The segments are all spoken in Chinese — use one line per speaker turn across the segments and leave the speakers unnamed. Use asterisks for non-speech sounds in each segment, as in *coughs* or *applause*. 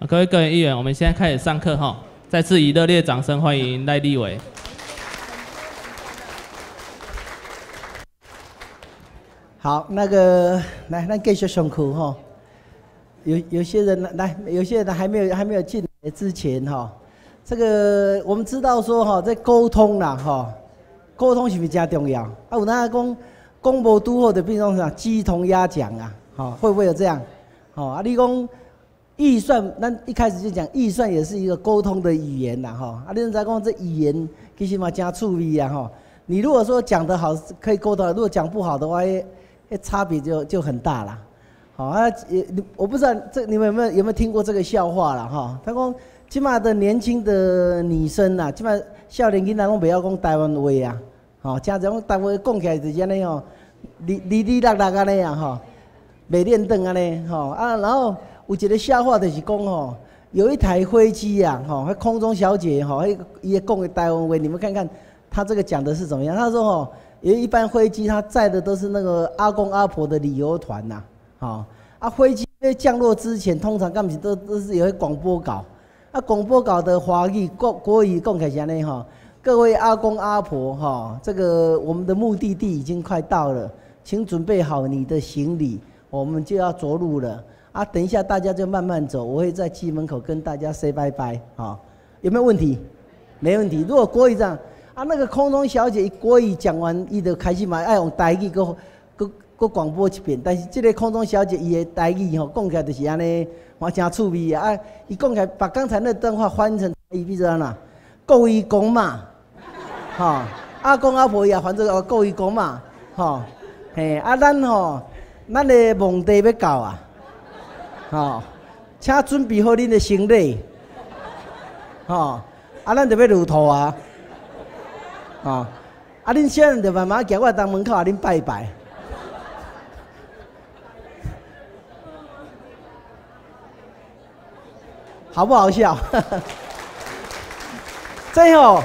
啊各位各位议员，我们现在开始上课哈。再次以热烈掌声欢迎赖立伟。
好，那个来，那继续上课哈。有有些人来，有些人还没有还没有进来之前哈，这个我们知道说哈，在沟通啦哈，沟通是不是加重要？啊，有那讲公博都后的变成啥？鸡同鸭讲啊，好，会不会有这样？好啊，你讲预算，那一开始就讲预算也是一个沟通的语言呐，哈。啊，你在讲这语言其实嘛加注意啊，哈。你如果说讲得好，可以沟通；如果讲不好的话，诶差别就就很大了。好啊，也我不知道这你们有没有有没有听过这个笑话了哈？他讲，起码的年轻的女生呐，起码少年囡仔拢不要讲台湾话啊，哦，家长台湾讲起来就是安尼哦，哩哩哩啦啦安尼啊吼，袂练凳安尼吼啊，然后。有一个笑话就是讲吼，有一台飞机呀，吼，那空中小姐吼，伊伊讲的台湾话，你们看看，他这个讲的是怎么样？他说吼，有一班飞机，他载的都是那个阿公阿婆的旅游团呐，好，啊，飞机在降落之前，通常干起都都是有广播稿，啊，广播稿的华语国国语讲起来呢，哈，各位阿公阿婆哈，这个我们的目的地已经快到了，请准备好你的行李，我们就要着陆了。啊，等一下，大家就慢慢走，我会在机门口跟大家 say 拜拜，啊，有没有问题？没问题。如果国语这样，啊，那个空中小姐国语讲完，伊就开始嘛爱用台语个个个广播一遍，但是这个空中小姐伊的台语吼讲起来就是安尼，我真趣味啊！伊讲起来把刚才那段话翻成台语，知道哪？各位公嘛，哈，阿公阿婆也反正各位公嘛，哈，嘿，啊，咱吼，咱的梦地要到啊。好，请准备好恁的行李。好，啊，咱就要入土啊。好，啊，恁现在就慢慢行我当门口，啊，恁拜拜。好不好笑？*laughs* 最后，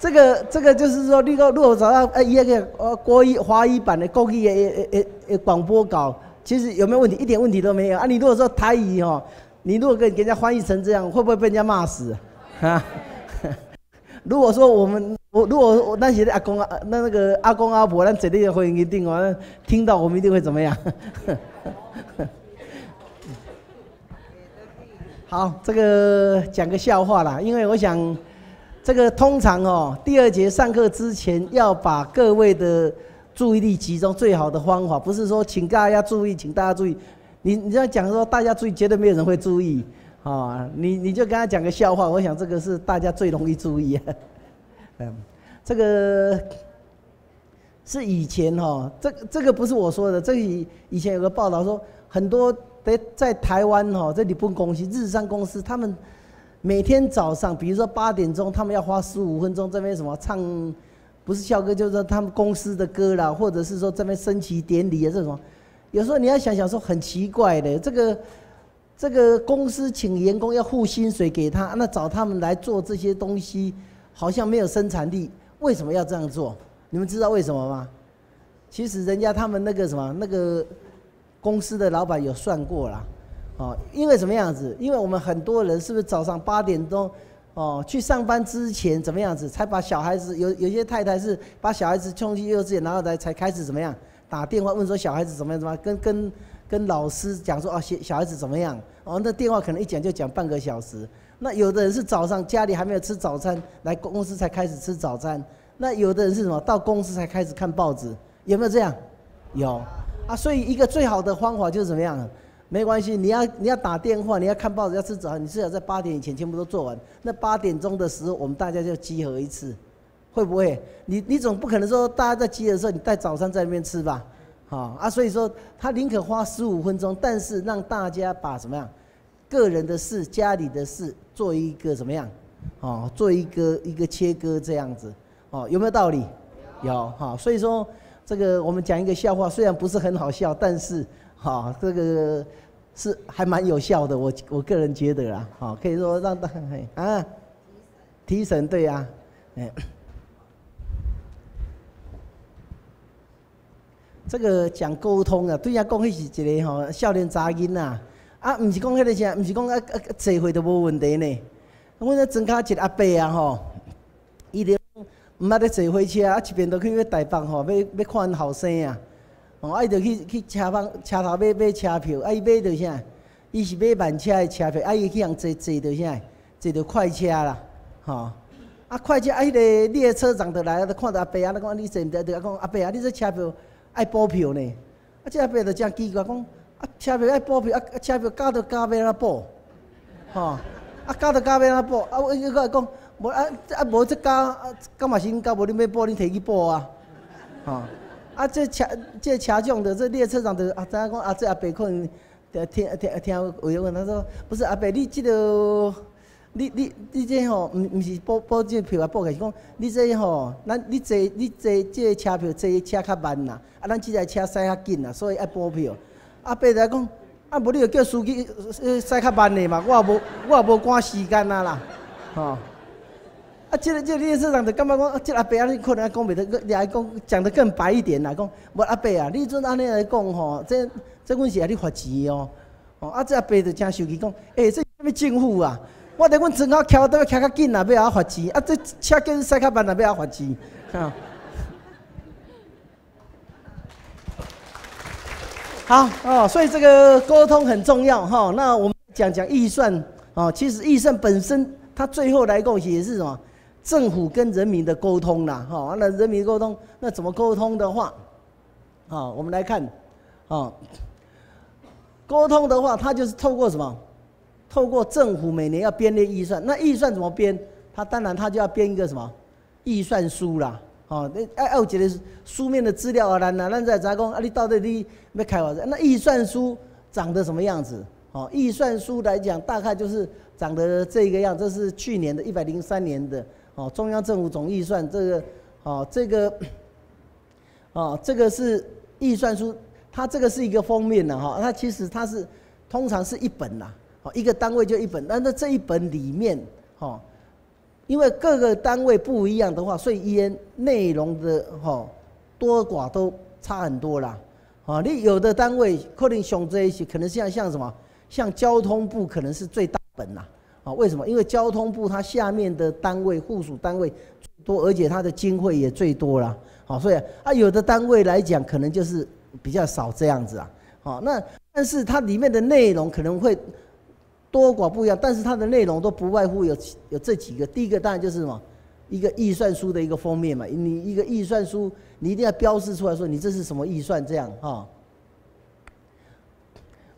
这个这个就是说，如果如果找到呃一个呃国语华语版的国语的诶诶诶广播稿。其实有没有问题？一点问题都没有啊！你如果说台语哦，你如果给人家翻译成这样，会不会被人家骂死啊？*laughs* 如果说我们我如果我那些阿公啊那那个阿公阿婆，那绝对会一定哦，听到我们一定会怎么样？*laughs* 好，这个讲个笑话啦，因为我想这个通常哦，第二节上课之前要把各位的。注意力集中最好的方法，不是说请大家注意，请大家注意。你你这样讲说大家注意，绝对没有人会注意啊！你你就跟他讲个笑话，我想这个是大家最容易注意。*laughs* 嗯，这个是以前哈，这这个不是我说的，这以以前有个报道说，很多在在台湾哈，这里不公司日商公司，他们每天早上，比如说八点钟，他们要花十五分钟这边什么唱。不是校歌，就是说他们公司的歌啦，或者是说这边升旗典礼啊这种，有时候你要想想说很奇怪的，这个这个公司请员工要付薪水给他，那找他们来做这些东西，好像没有生产力，为什么要这样做？你们知道为什么吗？其实人家他们那个什么那个公司的老板有算过了，哦，因为什么样子？因为我们很多人是不是早上八点钟？哦，去上班之前怎么样子才把小孩子？有有些太太是把小孩子送去幼稚园，然后才才开始怎么样？打电话问说小孩子怎么样？怎么跟跟跟老师讲说哦，小小孩子怎么样？哦，那电话可能一讲就讲半个小时。那有的人是早上家里还没有吃早餐，来公司才开始吃早餐。那有的人是什么？到公司才开始看报纸，有没有这样？有啊，所以一个最好的方法就是怎么样？没关系，你要你要打电话，你要看报纸，要吃早餐，你至少在八点以前全部都做完。那八点钟的时候，我们大家就集合一次，会不会？你你总不可能说大家在集合的时候，你带早餐在那边吃吧？好啊，所以说他宁可花十五分钟，但是让大家把什么样个人的事、家里的事做一个怎么样？哦，做一个一个切割这样子，哦，有没有道理？有哈。所以说这个我们讲一个笑话，虽然不是很好笑，但是。好，这个是还蛮有效的，我我个人觉得啦，好，可以说让大家啊提神对呀，哎，这个讲沟通啊，对呀，讲迄是一个吼少年杂音呐，啊，毋是讲迄个啥，毋是讲啊啊坐回都无问题呢。阮咧庄卡一个阿伯啊吼，伊咧毋捌咧坐火车，啊一边都去要台北吼，要要看后生啊。哦，啊伊就去去车房车头买买车票，啊伊买着啥？伊是买慢车的车票，啊伊去人坐坐着啥？坐着快车啦，吼。啊快车啊，迄个列车长就来，就看到阿伯啊，你讲你坐毋得，就讲阿伯啊，你这车票爱补票呢？啊这阿伯就真奇怪，讲啊车票爱补票，啊车票加都加要安怎补？吼。啊，加都加要安怎补？啊，我伊个讲，无啊，啊无这加，啊，加嘛是应加，无你要补，你摕去补啊，吼。啊，这车这车长的这列车长的啊，知影讲啊，这阿伯可能听听听有问他说，不是阿伯，你这个，你你你这吼，毋毋是补补这票啊，补起是讲，你这吼，咱你坐你坐这车票坐车较慢呐，啊，咱这台车驶较紧呐，所以爱补票。阿伯来讲。啊，无你就叫司机驶较慢的嘛，我也无我也无赶时间啊啦，吼。啊，即个即个列车长就感觉讲啊，即个阿伯啊，你可能讲袂得，你还讲讲得更白一点啦，讲无阿伯啊，你阵安尼来讲吼，这这阮是爱你罚钱哦。哦，啊，这阿伯就真生气讲，诶，这啥物政府啊？我伫阮村口徛都要徛较紧啦，要我罚钱，啊，这车紧驶较慢啦，要我罚钱，哈。好哦，所以这个沟通很重要哈。那我们讲讲预算哦，其实预算本身它最后来讲也是什么？政府跟人民的沟通啦，哈。那人民沟通，那怎么沟通的话，啊，我们来看，啊，沟通的话，它就是透过什么？透过政府每年要编列预算，那预算怎么编？它当然它就要编一个什么预算书啦。哦，那爱有一个书面的资料啊，那那那在查讲啊，你到底你没开发那预算书长得什么样子？哦，预算书来讲，大概就是长得这个样，这是去年的一百零三年的哦，中央政府总预算这个哦，这个哦，这个是预算书，它这个是一个封面的哈，它其实它是通常是一本呐，哦，一个单位就一本，那那这一本里面哦。因为各个单位不一样的话，所以一内容的哈多寡都差很多啦。啊，你有的单位可能熊这一些，可能像像什么，像交通部可能是最大本啦。为什么？因为交通部它下面的单位附属单位多，而且它的经费也最多啦。好，所以啊，有的单位来讲，可能就是比较少这样子啊。好，那但是它里面的内容可能会。多寡不一样，但是它的内容都不外乎有有这几个。第一个当然就是什么，一个预算书的一个封面嘛。你一个预算书，你一定要标示出来说你这是什么预算这样哈。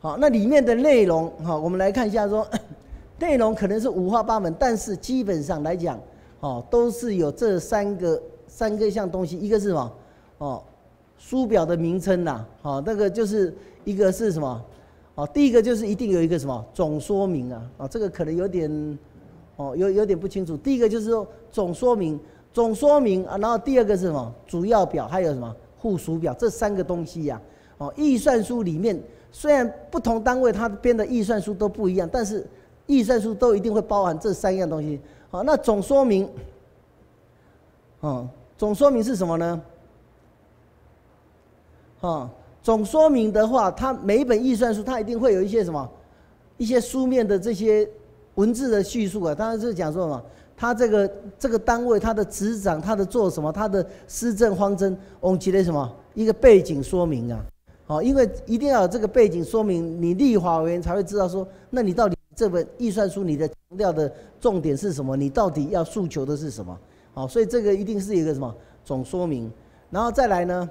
好，那里面的内容哈，我们来看一下说，内容可能是五花八门，但是基本上来讲，哦，都是有这三个三个项东西。一个是什么？哦，书表的名称呐，好，那个就是一个是什么？哦，第一个就是一定有一个什么总说明啊，啊，这个可能有点，哦，有有点不清楚。第一个就是说总说明，总说明啊，然后第二个是什么主要表，还有什么附属表，这三个东西呀，哦，预算书里面虽然不同单位它编的预算书都不一样，但是预算书都一定会包含这三样东西。好，那总说明，哦，总说明是什么呢？啊。总说明的话，它每一本预算书，它一定会有一些什么，一些书面的这些文字的叙述啊。当然是讲说什么，它这个这个单位，它的执掌，它的做什么，它的施政方针，往起的什么一个背景说明啊。好，因为一定要有这个背景说明，你立法委员才会知道说，那你到底这本预算书你的强调的重点是什么？你到底要诉求的是什么？好，所以这个一定是一个什么总说明，然后再来呢？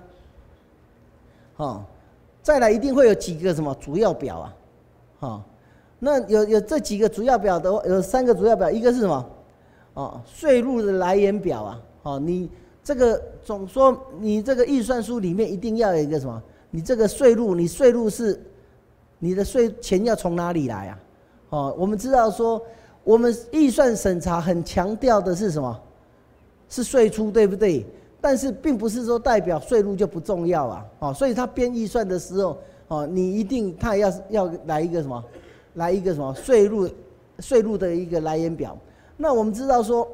好，再来一定会有几个什么主要表啊？好，那有有这几个主要表的，有三个主要表，一个是什么？哦，税入的来源表啊。哦，你这个总说你这个预算书里面一定要有一个什么？你这个税入，你税入是你的税钱要从哪里来啊？哦，我们知道说我们预算审查很强调的是什么？是税出，对不对？但是并不是说代表税入就不重要啊，哦，所以他编预算的时候，哦，你一定他要要来一个什么，来一个什么税入，税入的一个来源表。那我们知道说，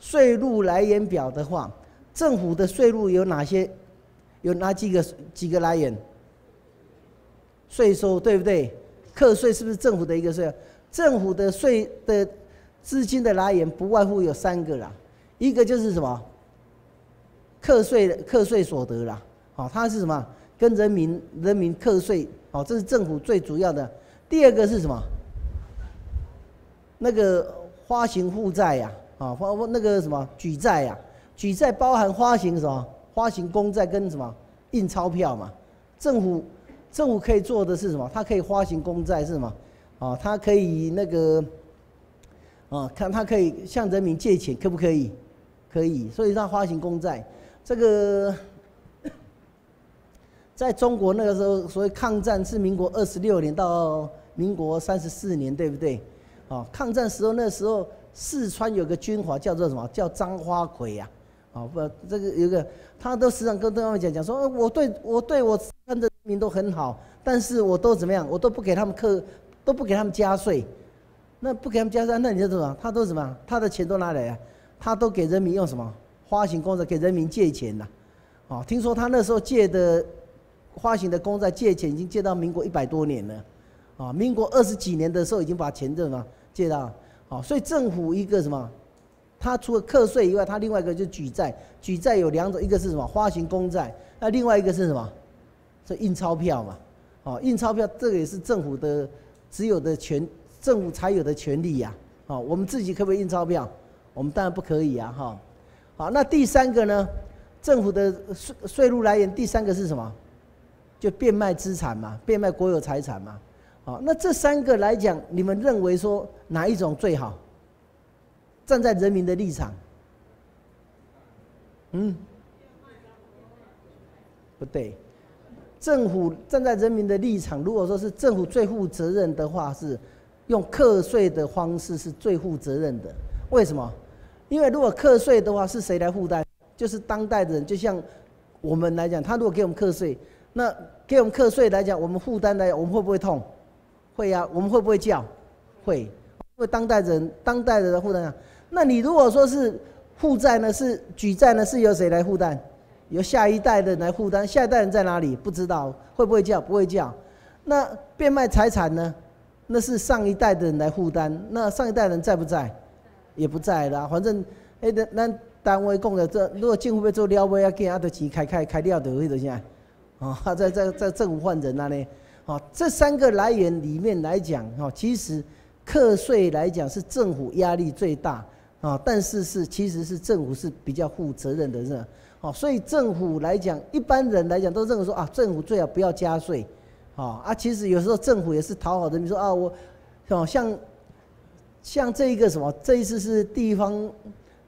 税入来源表的话，政府的税入有哪些？有哪几个几个来源？税收对不对？课税是不是政府的一个税？政府的税的资金的来源不外乎有三个啦，一个就是什么？课税课税所得啦，好，它是什么？跟人民人民课税，好，这是政府最主要的。第二个是什么？那个发行负债呀，啊，发那个什么举债呀，举债包含发行什么？发行公债跟什么？印钞票嘛。政府政府可以做的是什么？它可以发行公债是什么？啊，他可以那个，啊，看他可以向人民借钱，可不可以？可以，所以他发行公债。这个 *coughs* 在中国那个时候，所谓抗战是民国二十六年到民国三十四年，对不对？啊，抗战时候那时候四川有个军阀叫做什么？叫张花魁呀。啊，不，这个有个，他都时常跟对方讲讲说，我对我对我四川的人民都很好，但是我都怎么样？我都不给他们课，都不给他们加税。那不给他们加税，那你就什么？他都什么？他的钱都哪来啊？他都给人民用什么？发行公债给人民借钱呐，啊，听说他那时候借的发行的公债借钱已经借到民国一百多年了，啊，民国二十几年的时候已经把钱这么借到，啊，所以政府一个什么，他除了课税以外，他另外一个就举债，举债有两种，一个是什么发行公债，那另外一个是什么？是印钞票嘛，哦，印钞票这个也是政府的只有的权，政府才有的权利呀，啊，我们自己可不可以印钞票？我们当然不可以呀，哈。好，那第三个呢？政府的税税入来源，第三个是什么？就变卖资产嘛，变卖国有财产嘛。好，那这三个来讲，你们认为说哪一种最好？站在人民的立场，嗯，不对，政府站在人民的立场，如果说是政府最负责任的话，是用课税的方式是最负责任的。为什么？因为如果课税的话，是谁来负担？就是当代的人，就像我们来讲，他如果给我们课税，那给我们课税来讲，我们负担来，我们会不会痛？会呀。我们会不会叫？会。因为当代人，当代人的负担啊。那你如果说是负债呢？是举债呢？是由谁来负担？由下一代的人来负担。下一代人在哪里？不知道。会不会叫？不会叫。那变卖财产呢？那是上一代的人来负担。那上一代人在不在？也不在了，反正，哎，那那单位供的这，如果政府要做了尾啊，给阿的钱开开开掉的，会怎样？哦，*laughs* 在在在政府换人那呢？哦，这三个来源里面来讲，哦，其实课税来讲是政府压力最大啊，但是是其实是政府是比较负责任的人，哦，所以政府来讲，一般人来讲都认为说啊，政府最好不要加税，啊啊，其实有时候政府也是讨好人民，说啊我，哦像。像这一个什么，这一次是地方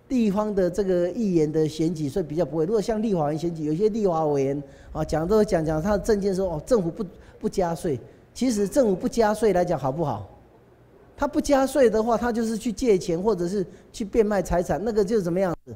地方的这个议员的选举，所以比较不会。如果像立法员选举，有些立法委员啊讲都讲讲他的政见说哦，政府不不加税。其实政府不加税来讲好不好？他不加税的话，他就是去借钱或者是去变卖财产，那个就是怎么样子？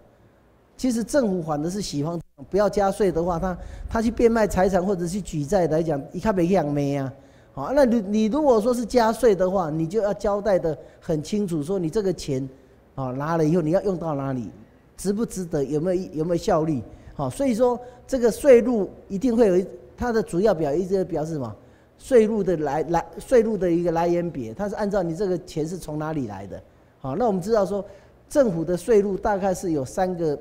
其实政府反的是喜欢不要加税的话，他他去变卖财产或者去举债来讲，一看没养没啊。好，那你你如果说是加税的话，你就要交代的很清楚，说你这个钱，啊拿了以后你要用到哪里，值不值得，有没有有没有效率？好，所以说这个税入一定会有它的主要表，一直表示什么？税入的来来税入的一个来源别，它是按照你这个钱是从哪里来的。好，那我们知道说政府的税入大概是有三个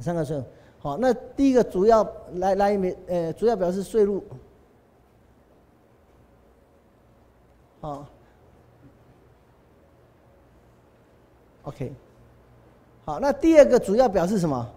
三个税。好，那第一个主要来来源呃主要表示税入。好，OK，好，那第二个主要表示什么？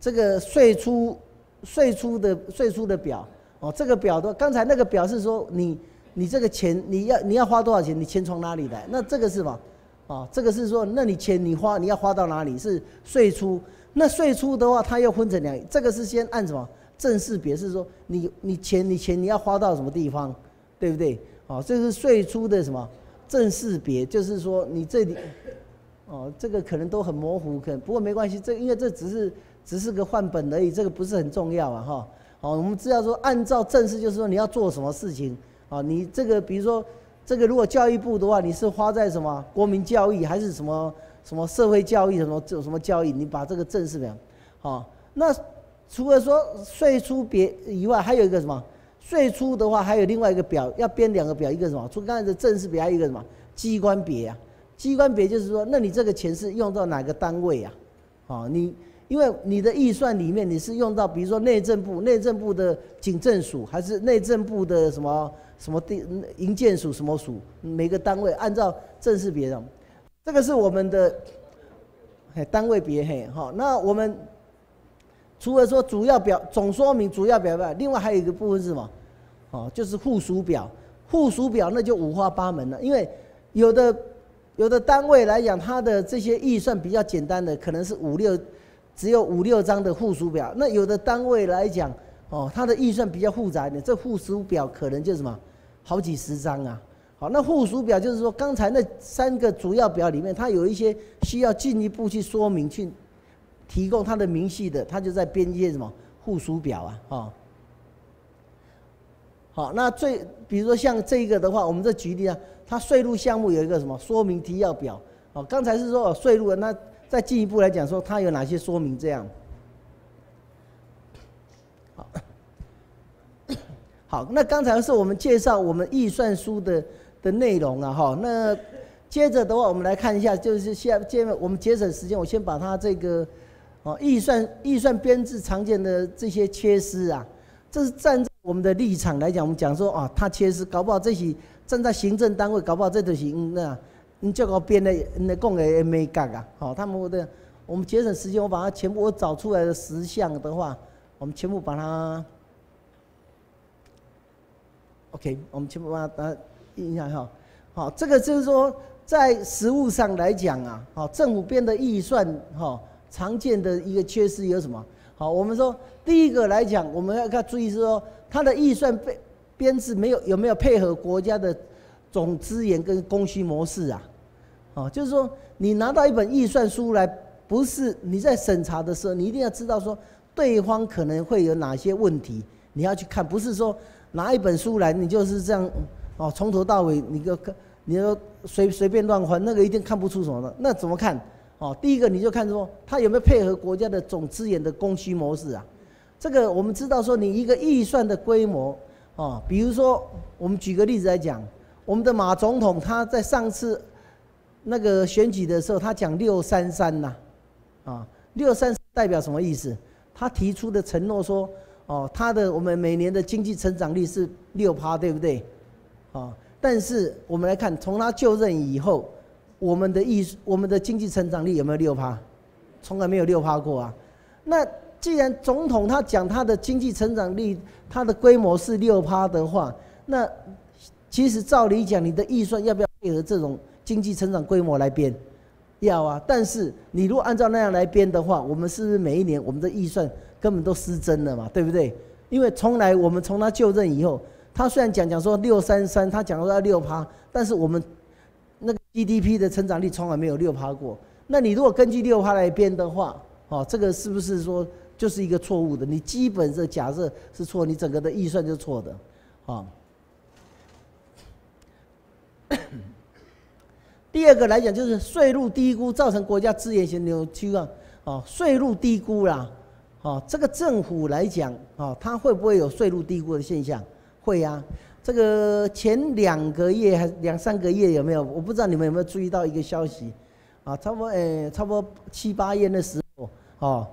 这个税出税出的税出的表哦，这个表的刚才那个表示说你你这个钱你要你要花多少钱？你钱从哪里来？那这个是什么？哦，这个是说那你钱你花你要花到哪里？是税出。那税出的话，它又分成两，这个是先按什么正式别？是说你你钱你钱你要花到什么地方，对不对？哦，这是税出的什么正式别，就是说你这里，哦，这个可能都很模糊，可能不过没关系，这因为这只是只是个换本而已，这个不是很重要啊，哈。哦，我们知道说按照正式就是说你要做什么事情，啊，你这个比如说这个如果教育部的话，你是花在什么国民教育还是什么什么社会教育什么这什么教育，你把这个正式表，好，那除了说税出别以外，还有一个什么？税出的话还有另外一个表，要编两个表，一个什么？除刚才的正式表，还有一个什么？机关别啊。机关别就是说，那你这个钱是用到哪个单位啊？啊，你因为你的预算里面你是用到，比如说内政部、内政部的警政署，还是内政部的什么什么地营建署什么署？每个单位按照正式别的，这个是我们的嘿单位别嘿哈。那我们除了说主要表总说明主要表外，另外还有一个部分是什么？哦，就是附属表。附属表那就五花八门了，因为有的。有的单位来讲，它的这些预算比较简单的，可能是五六，只有五六张的附属表。那有的单位来讲，哦，它的预算比较复杂一点，这附属表可能就什么，好几十张啊。好，那附属表就是说，刚才那三个主要表里面，它有一些需要进一步去说明、去提供它的明细的，它就在编一些什么附属表啊，哦。好，那最比如说像这个的话，我们这举例啊。它税入项目有一个什么说明提要表？哦，刚才是说税入的，那再进一步来讲说它有哪些说明？这样。好，好，那刚才是我们介绍我们预算书的的内容啊，哈。那接着的话，我们来看一下，就是先接我们节省时间，我先把它这个哦预算预算编制常见的这些缺失啊，这是站在我们的立场来讲，我们讲说啊，它缺失，搞不好这些。站在行政单位，搞不好这都是那，你叫我编的，那讲的也没干啊。好，他们的，我们节省时间，我把它全部我找出来的十项的话，我们全部把它，OK，我们全部把它印一下哈。好，这个就是说，在实物上来讲啊，好，政府编的预算哈，常见的一个缺失有什么？好，我们说第一个来讲，我们要看注意是说，它的预算被。编制没有有没有配合国家的总资源跟供需模式啊？哦，就是说你拿到一本预算书来，不是你在审查的时候，你一定要知道说对方可能会有哪些问题，你要去看，不是说拿一本书来你就是这样哦，从头到尾你个看，你说随随便乱换，那个一定看不出什么的。那怎么看？哦，第一个你就看说他有没有配合国家的总资源的供需模式啊？这个我们知道说你一个预算的规模。哦，比如说，我们举个例子来讲，我们的马总统他在上次那个选举的时候，他讲六三三呐，啊，六三代表什么意思？他提出的承诺说，哦，他的我们每年的经济成长率是六趴，对不对？啊，但是我们来看，从他就任以后，我们的意我们的经济成长率有没有六趴？从来没有六趴过啊，那。既然总统他讲他的经济成长率，他的规模是六趴的话，那其实照理讲，你的预算要不要配合这种经济成长规模来编？要啊。但是你如果按照那样来编的话，我们是不是每一年我们的预算根本都失真了嘛？对不对？因为从来我们从他就任以后，他虽然讲讲说六三三，他讲说要六趴，但是我们那个 GDP 的成长率从来没有六趴过。那你如果根据六趴来编的话，哦，这个是不是说？就是一个错误的，你基本的假设是错，你整个的预算就错的，啊。*coughs* 第二个来讲，就是税入低估造成国家资源型扭曲啊，哦，税入低估啦，哦，这个政府来讲，哦，它会不会有税入低估的现象？会呀，这个前两个月还两三个月有没有？我不知道你们有没有注意到一个消息，啊，差不多诶，差不多七八月的时候，哦。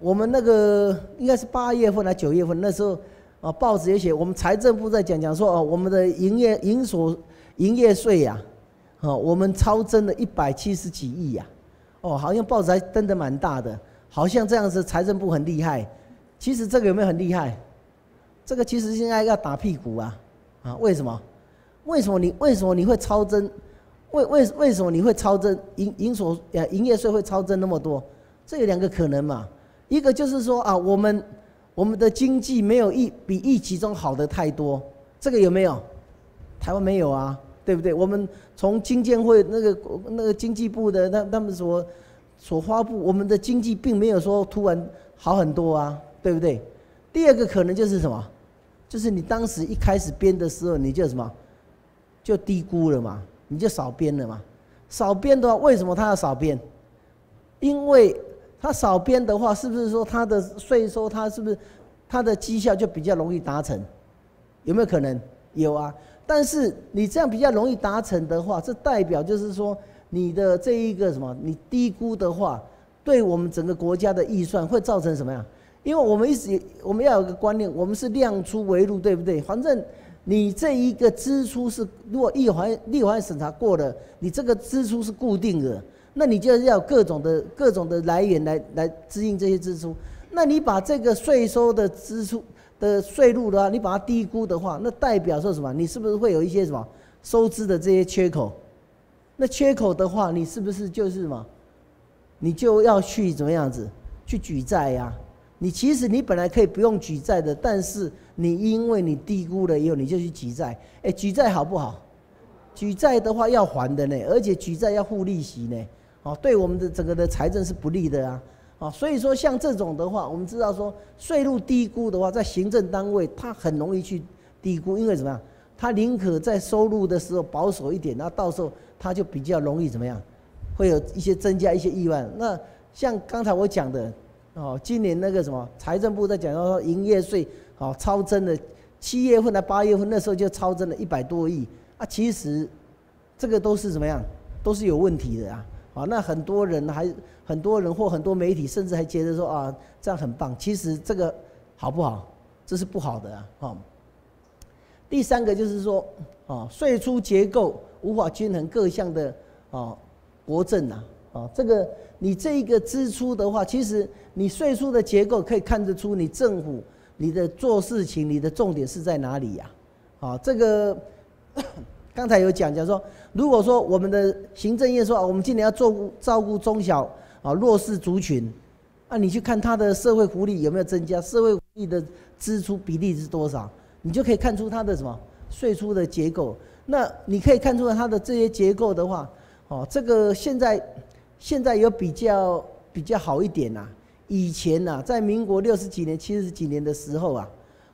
我们那个应该是八月份还九月份，那时候啊，报纸也写，我们财政部在讲讲说哦，我们的营业营所营业税呀，哦，我们超增了一百七十几亿呀，哦，好像报纸还登得蛮大的，好像这样子财政部很厉害。其实这个有没有很厉害？这个其实应该要打屁股啊，啊，为什么？为什么你为什么你会超增？为为为什么你会超增营营所呃营业税会超增那么多？这有两个可能嘛。一个就是说啊，我们我们的经济没有疫比预期中好的太多，这个有没有？台湾没有啊，对不对？我们从经建会那个那个经济部的那他们所所发布，我们的经济并没有说突然好很多啊，对不对？第二个可能就是什么？就是你当时一开始编的时候，你就什么就低估了嘛，你就少编了嘛。少编的话，为什么他要少编？因为他少编的话，是不是说他的税收，他是不是他的绩效就比较容易达成？有没有可能？有啊。但是你这样比较容易达成的话，这代表就是说你的这一个什么，你低估的话，对我们整个国家的预算会造成什么样？因为我们一直我们要有个观念，我们是量出为入，对不对？反正你这一个支出是，如果一环立环审查过了，你这个支出是固定的，那你就要各种的各种的来源来来支应这些支出。那你把这个税收的支出的税入的话，你把它低估的话，那代表说什么？你是不是会有一些什么收支的这些缺口？那缺口的话，你是不是就是什么？你就要去怎么样子去举债呀？你其实你本来可以不用举债的，但是你因为你低估了以后，你就去举债。哎，举债好不好？举债的话要还的呢，而且举债要付利息呢。哦，对我们的整个的财政是不利的啊。啊，所以说像这种的话，我们知道说税入低估的话，在行政单位它很容易去低估，因为怎么样？他宁可在收入的时候保守一点，那到时候他就比较容易怎么样？会有一些增加一些意外。那像刚才我讲的。哦，今年那个什么财政部在讲到说营业税，哦超增的，七月份到八月份那时候就超增了一百多亿啊，其实这个都是怎么样，都是有问题的啊，啊那很多人还很多人或很多媒体甚至还觉得说啊这样很棒，其实这个好不好？这是不好的啊，哦。第三个就是说，哦税出结构无法均衡各项的哦国政呐。啊，这个你这一个支出的话，其实你税收的结构可以看得出你政府你的做事情你的重点是在哪里呀？啊，这个刚才有讲讲说，如果说我们的行政院说啊，我们今年要做照顾中小啊弱势族群，啊，你去看它的社会福利有没有增加，社会福利的支出比例是多少，你就可以看出它的什么税出的结构。那你可以看出它的这些结构的话，哦，这个现在。现在有比较比较好一点呐，以前呐，在民国六十几年、七十几年的时候啊，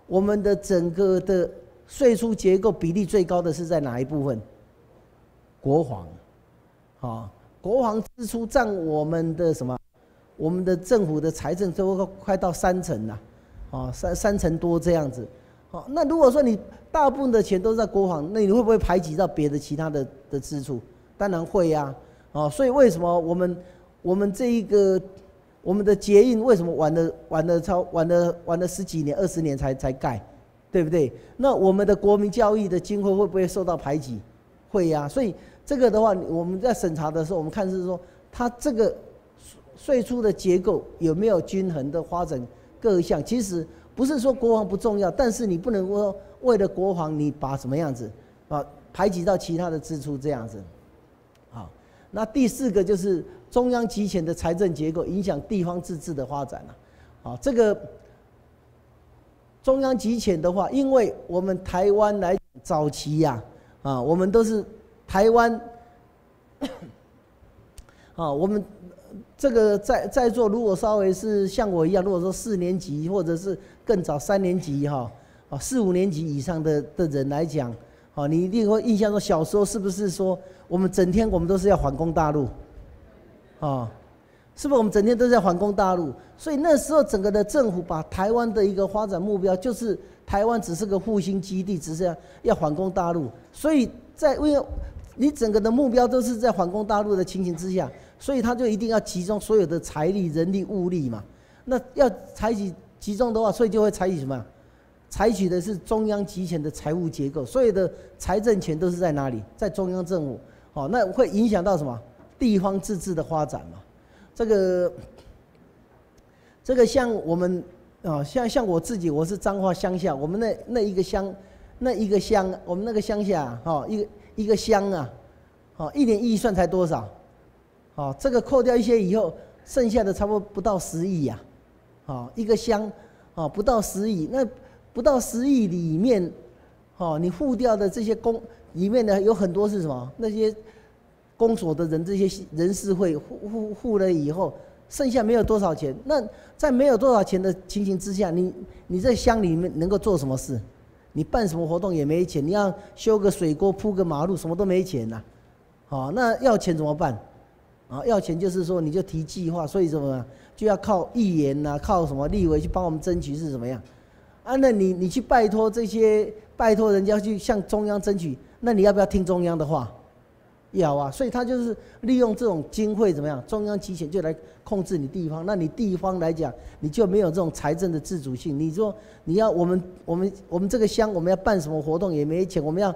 我们的整个的税收结构比例最高的是在哪一部分？国防，啊，国防支出占我们的什么？我们的政府的财政都快到三成了，啊，三三成多这样子，好，那如果说你大部分的钱都在国防，那你会不会排挤到别的其他的的支出？当然会呀。哦，所以为什么我们我们这一个我们的捷运为什么晚了晚了超晚了晚了十几年二十年才才盖，对不对？那我们的国民教育的经费会不会受到排挤？会呀。所以这个的话，我们在审查的时候，我们看是说它这个税出的结构有没有均衡的发展各项。其实不是说国防不重要，但是你不能说为了国防你把什么样子啊排挤到其他的支出这样子。那第四个就是中央集权的财政结构影响地方自治的发展了，啊，这个中央集权的话，因为我们台湾来早期呀，啊，我们都是台湾，*coughs* 啊，我们这个在在座如果稍微是像我一样，如果说四年级或者是更早三年级哈，啊，四五年级以上的的人来讲。啊，你一定会印象中小时候是不是说我们整天我们都是要反攻大陆？啊，是不是我们整天都在反攻大陆？所以那时候整个的政府把台湾的一个发展目标就是台湾只是个复兴基地，只是要要反攻大陆。所以在为了你整个的目标都是在反攻大陆的情形之下，所以他就一定要集中所有的财力、人力、物力嘛。那要采取集中的话，所以就会采取什么？采取的是中央集权的财务结构，所有的财政权都是在哪里？在中央政府。哦，那会影响到什么？地方自治的发展嘛。这个，这个像我们啊，像像我自己，我是彰化乡下，我们那那一个乡，那一个乡，我们那个乡下，哈，一个一个乡啊，哦，一年预算才多少？哦，这个扣掉一些以后，剩下的差不多不到十亿呀。哦，一个乡，哦，不到十亿，那。不到十亿里面，哦，你付掉的这些公里面呢，有很多是什么？那些公所的人，这些人事会付付付了以后，剩下没有多少钱。那在没有多少钱的情形之下，你你在乡里面能够做什么事？你办什么活动也没钱。你要修个水沟、铺个马路，什么都没钱呐。好，那要钱怎么办？啊，要钱就是说你就提计划，所以什么就要靠议员呐，靠什么立委去帮我们争取是怎么样？啊，那你你去拜托这些，拜托人家去向中央争取，那你要不要听中央的话？要啊，所以他就是利用这种经费怎么样？中央集权就来控制你地方，那你地方来讲，你就没有这种财政的自主性。你说你要我们我们我们这个乡我们要办什么活动也没钱，我们要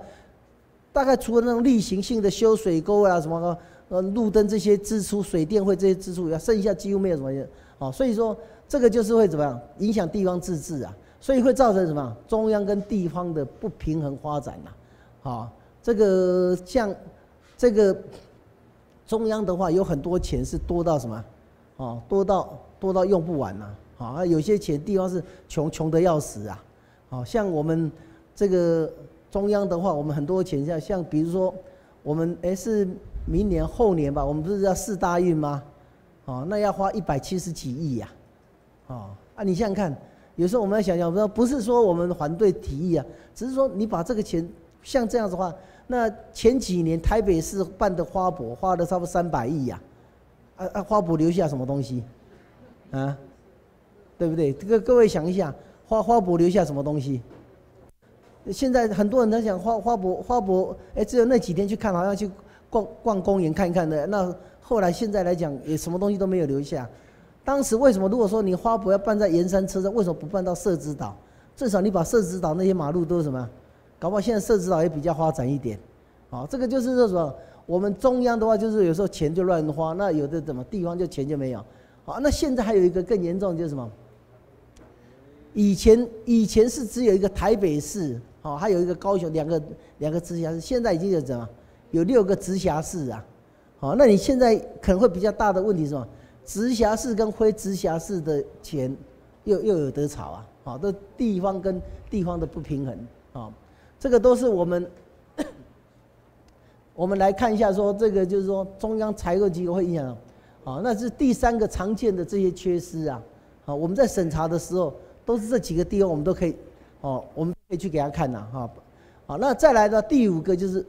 大概除了那种例行性的修水沟啊什么呃路灯这些支出、水电费这些支出，要剩下几乎没有什么哦。所以说这个就是会怎么样影响地方自治啊？所以会造成什么？中央跟地方的不平衡发展呐？啊，这个像。这个中央的话有很多钱是多到什么？哦，多到多到用不完呐！啊，有些钱地方是穷穷的要死啊！好像我们这个中央的话，我们很多钱像像比如说我们哎是明年后年吧，我们不是要四大运吗？哦，那要花一百七十几亿呀！哦，啊，你想想看，有时候我们要想想，说不是说我们反对提议啊，只是说你把这个钱像这样子话。那前几年台北市办的花博花了差不多三百亿呀，啊啊，花博留下什么东西？啊，对不对？这个各位想一下，花花博留下什么东西？现在很多人在讲花花博花博，哎，只有那几天去看，好像去逛逛公园看一看的。那后来现在来讲，也什么东西都没有留下。当时为什么？如果说你花博要办在盐山车站，为什么不办到社子岛？至少你把社子岛那些马路都是什么？搞不好现在设置岛也比较发展一点，啊，这个就是说什么？我们中央的话就是有时候钱就乱花，那有的怎么地方就钱就没有，好，那现在还有一个更严重就是什么？以前以前是只有一个台北市，哦，还有一个高雄两个两个直辖市，现在已经有什么？有六个直辖市啊，好，那你现在可能会比较大的问题是什么？直辖市跟非直辖市的钱又又有得吵啊，好，都地方跟地方的不平衡啊。这个都是我们，*coughs* 我们来看一下，说这个就是说中央财务机构会影响，啊，那是第三个常见的这些缺失啊，啊，我们在审查的时候都是这几个地方，我们都可以，哦，我们可以去给他看呐，哈，好，那再来的第五个就是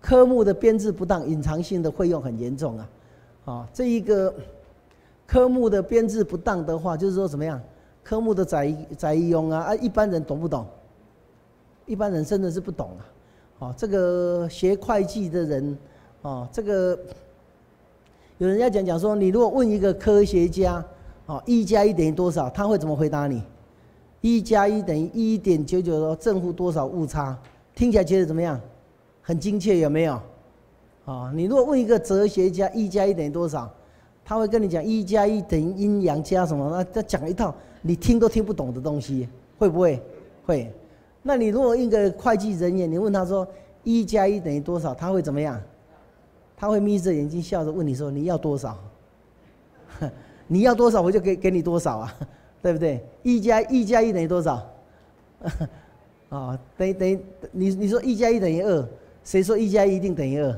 科目的编制不当，隐藏性的费用很严重啊，啊，这一个科目的编制不当的话，就是说怎么样，科目的载载用啊，啊，一般人懂不懂？一般人真的是不懂啊，哦，这个学会计的人，哦，这个有人要讲讲说，你如果问一个科学家，哦，一加一等于多少，他会怎么回答你？一加一等于一点九九，正负多少误差？听起来觉得怎么样？很精确，有没有？哦，你如果问一个哲学家，一加一等于多少，他会跟你讲一加一等于阴阳加什么？那他讲一套你听都听不懂的东西，会不会？会。那你如果一个会计人员，你问他说一加一等于多少，他会怎么样？他会眯着眼睛笑着问你说你要多少？*laughs* 你要多少我就给给你多少啊，*laughs* 对不对？一加一加一等于多少？啊，*laughs* 等于等于你你说一加一等于二，谁说一加一一定等于二？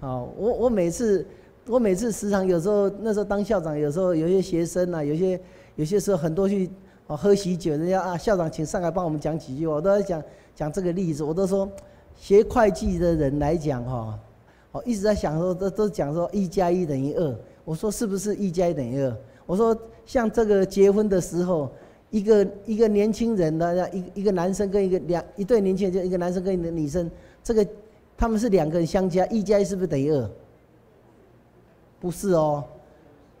啊，我我每次我每次时常有时候那时候当校长，有时候有些学生啊，有些有些时候很多去。喝喜酒，人家啊，校长请上来帮我们讲几句，我都在讲讲这个例子，我都说，学会计的人来讲哈，哦，一直在想说，都都讲说一加一等于二，我说是不是一加一等于二？我说像这个结婚的时候，一个一个年轻人的，一一个男生跟一个两一对年轻人，就一个男生跟一个女生，这个他们是两个人相加，一加一是不是等于二？不是哦。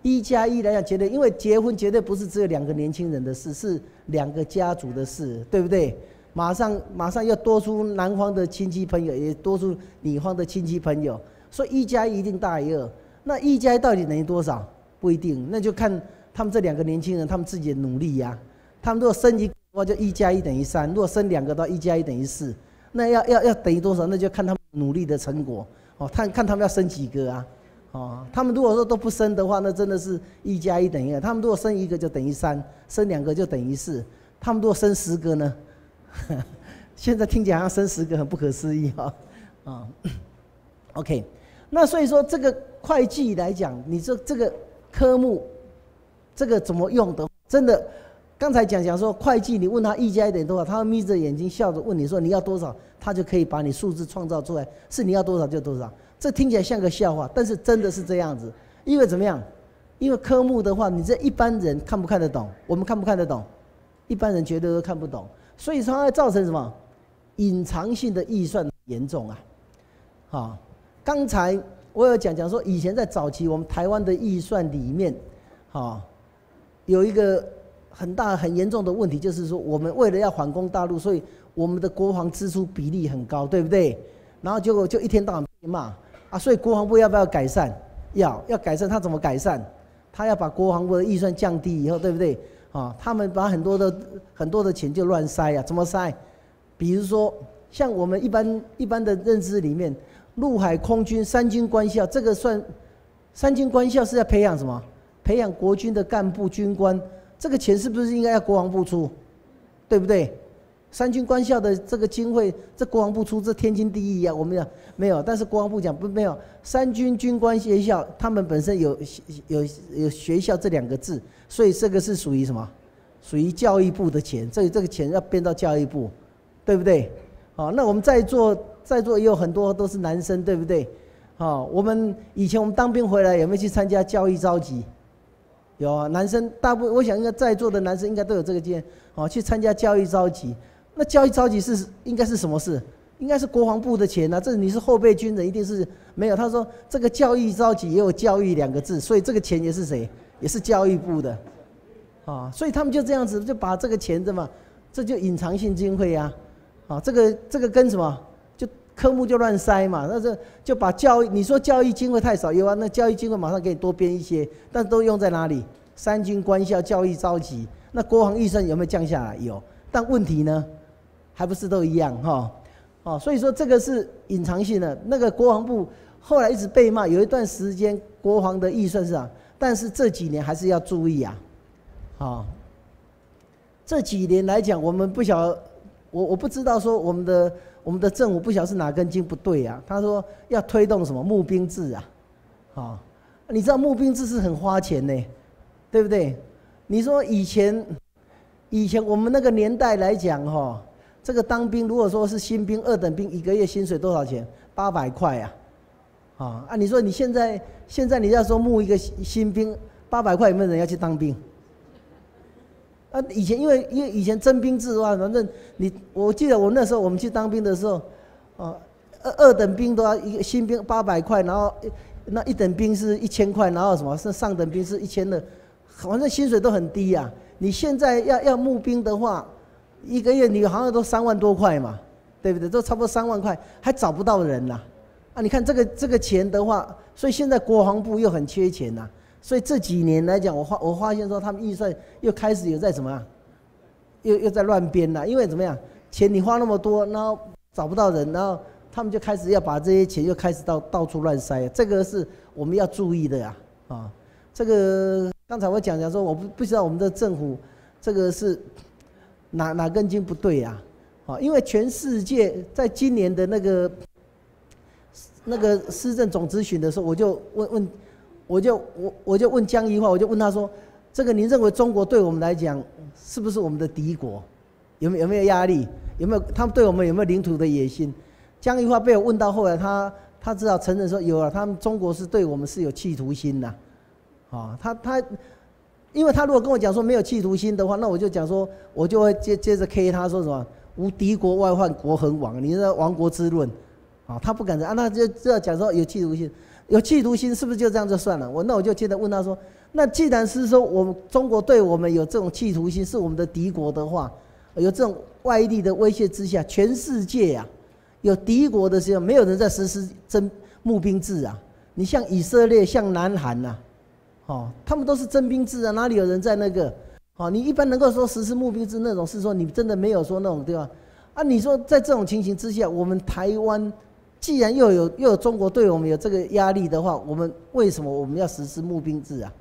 一加一来讲，绝对因为结婚绝对不是只有两个年轻人的事，是两个家族的事，对不对？马上马上要多出男方的亲戚朋友，也多出女方的亲戚朋友，所以一加一一定大于二。那一加一到底等于多少？不一定，那就看他们这两个年轻人他们自己的努力呀。他们如果生一个的话，就一加一等于三；如果生两个的话，一加一等于四。那要要要等于多少？那就看他们努力的成果哦，看看他们要生几个啊。哦，他们如果说都不生的话，那真的是一加一等于二。他们如果生一个就等于三，生两个就等于四。他们如果生十个呢？*laughs* 现在听起来好像生十个很不可思议哈。啊，*coughs* OK，那所以说这个会计来讲，你说这个科目，这个怎么用的？真的，刚才讲讲说会计，你问他一加一等于多少，他眯着眼睛笑着问你说你要多少，他就可以把你数字创造出来，是你要多少就多少。这听起来像个笑话，但是真的是这样子。因为怎么样？因为科目的话，你这一般人看不看得懂？我们看不看得懂？一般人绝对都看不懂，所以说它会造成什么？隐藏性的预算严重啊！啊，刚才我有讲讲说，以前在早期我们台湾的预算里面，啊，有一个很大很严重的问题，就是说我们为了要反攻大陆，所以我们的国防支出比例很高，对不对？然后结果就一天到晚被骂啊！所以国防部要不要改善？要要改善，他怎么改善？他要把国防部的预算降低以后，对不对？啊，他们把很多的很多的钱就乱塞呀，怎么塞？比如说，像我们一般一般的认知里面，陆海空军三军官校，这个算三军官校是要培养什么？培养国军的干部军官，这个钱是不是应该要国防部出？对不对？三军官校的这个经费，这国防部出，这天经地义啊。我们讲没有，但是国防部讲不没有。三军军官学校，他们本身有有有学校这两个字。所以这个是属于什么？属于教育部的钱，所以这个钱要编到教育部，对不对？好，那我们在座在座也有很多都是男生，对不对？好，我们以前我们当兵回来有没有去参加教育召集？有啊，男生大部分我想应该在座的男生应该都有这个经验，哦，去参加教育召集。那教育召集是应该是什么事？应该是国防部的钱啊，这你是后备军人，一定是没有。他说这个教育召集也有教育两个字，所以这个钱也是谁？也是教育部的，啊，所以他们就这样子就把这个钱怎么，这就隐藏性经费呀，啊，这个这个跟什么，就科目就乱塞嘛，那这就把教育，你说教育经费太少，有啊，那教育经费马上给你多编一些，但都用在哪里？三军官校教育召集，那国防预算有没有降下来？有，但问题呢，还不是都一样哈，哦，所以说这个是隐藏性的，那个国防部后来一直被骂，有一段时间国防的预算是啊。但是这几年还是要注意啊，啊，这几年来讲，我们不晓，我我不知道说我们的我们的政府不晓是哪根筋不对啊。他说要推动什么募兵制啊，啊，你知道募兵制是很花钱呢，对不对？你说以前以前我们那个年代来讲哈，这个当兵如果说是新兵二等兵，一个月薪水多少钱？八百块啊。啊啊！你说你现在现在你要说募一个新兵八百块，有没有人要去当兵？啊，以前因为因为以前征兵制的话，反正你我记得我那时候我们去当兵的时候，啊，二二等兵都要一个新兵八百块，然后那一等兵是一千块，然后什么是上等兵是一千的，反正薪水都很低呀。你现在要要募兵的话，一个月你好像都三万多块嘛，对不对？都差不多三万块，还找不到人呐。啊，你看这个这个钱的话，所以现在国防部又很缺钱呐。所以这几年来讲，我发我发现说他们预算又开始有在什么啊，又又在乱编了。因为怎么样，钱你花那么多，然后找不到人，然后他们就开始要把这些钱又开始到到处乱塞。这个是我们要注意的呀。啊，这个刚才我讲讲说，我不不知道我们的政府这个是哪哪根筋不对呀？啊，因为全世界在今年的那个。那个施政总咨询的时候，我就问问，我就我我就问江宜桦，我就问他说：“这个您认为中国对我们来讲是不是我们的敌国？有没有没有压力？有没有他们对我们有没有领土的野心？”江宜桦被我问到后来，他他知道承认说有啊，他们中国是对我们是有企图心呐，啊，他他，因为他如果跟我讲说没有企图心的话，那我就讲说，我就会接接着 K 他说什么无敌国外患国恒亡，你是亡国之论。啊，他不敢啊，那就就要讲说有企图心，有企图心是不是就这样就算了？我那我就接着问他说，那既然是说我们中国对我们有这种企图心，是我们的敌国的话，有这种外力的威胁之下，全世界呀，有敌国的时候，没有人在实施征募兵制啊。你像以色列，像南韩呐，哦，他们都是征兵制啊，哪里有人在那个？哦，你一般能够说实施募兵制那种，是说你真的没有说那种对吧？啊，你说在这种情形之下，我们台湾。既然又有又有中国对我们有这个压力的话，我们为什么我们要实施募兵制啊？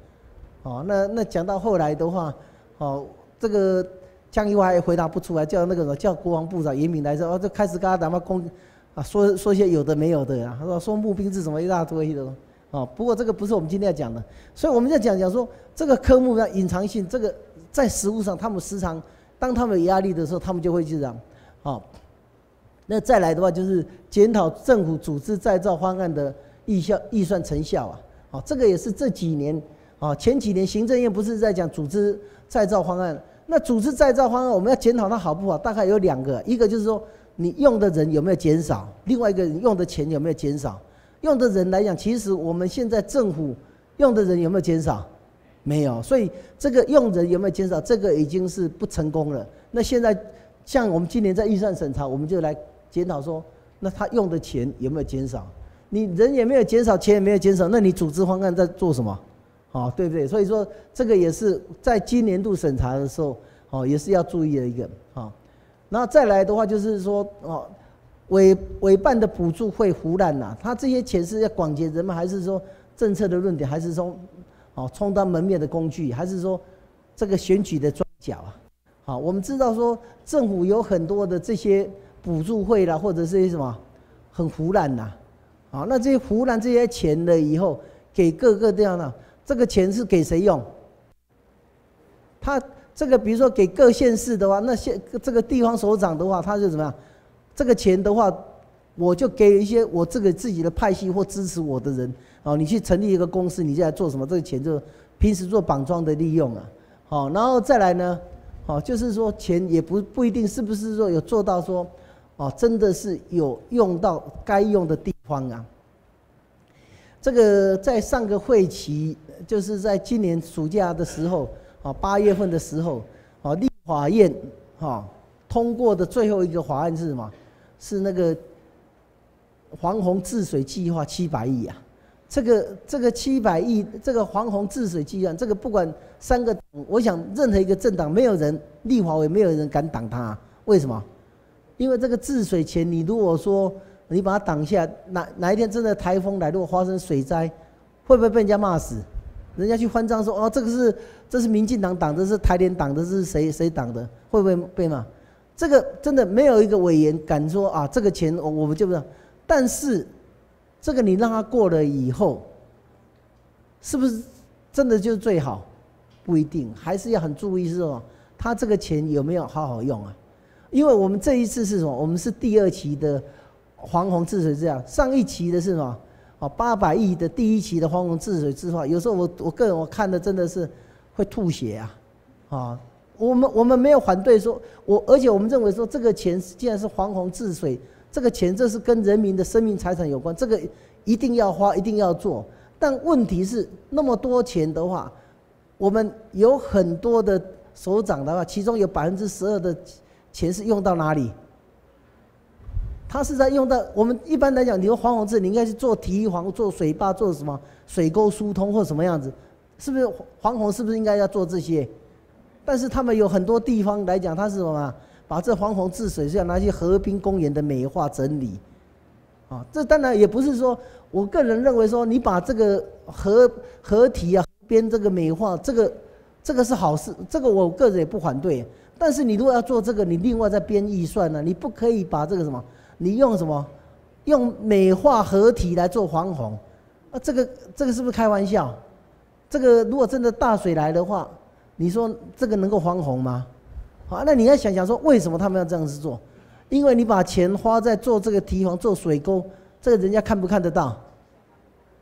哦，那那讲到后来的话，哦，这个江宜桦还回答不出来，叫那个什么叫国防部长严明来说，哦，就开始跟他打嘛公，啊，说说些有的没有的啊，他说说募兵制什么一大堆的，哦，不过这个不是我们今天要讲的，所以我们在讲讲说这个科目要隐藏性，这个在实物上他们时常当他们有压力的时候，他们就会去讲，哦。那再来的话，就是检讨政府组织再造方案的预效预算成效啊，好，这个也是这几年啊，前几年行政院不是在讲组织再造方案，那组织再造方案，我们要检讨它好不好？大概有两个，一个就是说你用的人有没有减少，另外一个人用的钱有没有减少。用的人来讲，其实我们现在政府用的人有没有减少？没有，所以这个用人有没有减少？这个已经是不成功了。那现在像我们今年在预算审查，我们就来检讨说，那他用的钱有没有减少？你人也没有减少，钱也没有减少，那你组织方案在做什么？哦，对不对？所以说这个也是在今年度审查的时候，哦，也是要注意的一个啊。那再来的话就是说，哦，委委办的补助会胡乱呐，他这些钱是要广结人脉，还是说政策的论点，还是说？哦，充当门面的工具，还是说这个选举的庄脚啊？好，我们知道说政府有很多的这些补助会啦，或者是些什么很胡乱呐。好，那这些胡乱这些钱了以后，给各个这样的，这个钱是给谁用？他这个比如说给各县市的话，那县这个地方首长的话，他就怎么样？这个钱的话，我就给一些我这个自己的派系或支持我的人。哦，你去成立一个公司，你现在做什么？这个钱就平时做绑桩的利用啊。好，然后再来呢，哦，就是说钱也不不一定是不是说有做到说，哦，真的是有用到该用的地方啊。这个在上个会期，就是在今年暑假的时候，哦，八月份的时候，哦，立法院哈通过的最后一个法案是什么？是那个黄洪治水计划七百亿啊。这个这个七百亿，这个黄洪治水计划，这个不管三个，我想任何一个政党，没有人立法委，没有人敢挡他。为什么？因为这个治水钱，你如果说你把它挡下，哪哪一天真的台风来，如果发生水灾，会不会被人家骂死？人家去翻账说，哦，这个是这是民进党挡的，是台联党的，是谁谁挡的？会不会被骂？这个真的没有一个委员敢说啊，这个钱我我们就不知道。但是。这个你让他过了以后，是不是真的就是最好？不一定，还是要很注意是什么？他这个钱有没有好好用啊？因为我们这一次是什么？我们是第二期的黄洪治水这样，上一期的是什么？哦，八百亿的第一期的黄洪治水计划，有时候我我个人我看的真的是会吐血啊！啊，我们我们没有反对说，我而且我们认为说这个钱既然是黄洪治水。这个钱，这是跟人民的生命财产有关，这个一定要花，一定要做。但问题是，那么多钱的话，我们有很多的首长的话，其中有百分之十二的钱是用到哪里？他是在用到我们一般来讲，你说黄宏志，你应该去做体育房、做水坝、做什么水沟疏通或什么样子，是不是黄宏是不是应该要做这些？但是他们有很多地方来讲，他是什么？把这黄洪治水是要拿去河滨公园的美化整理，啊，这当然也不是说，我个人认为说你把这个河河堤啊边这个美化，这个这个是好事，这个我个人也不反对。但是你如果要做这个，你另外再编预算呢，你不可以把这个什么，你用什么用美化河堤来做黄洪，啊，这个这个是不是开玩笑？这个如果真的大水来的话，你说这个能够防洪吗？好，那你要想想说，为什么他们要这样子做？因为你把钱花在做这个堤防、做水沟，这个人家看不看得到？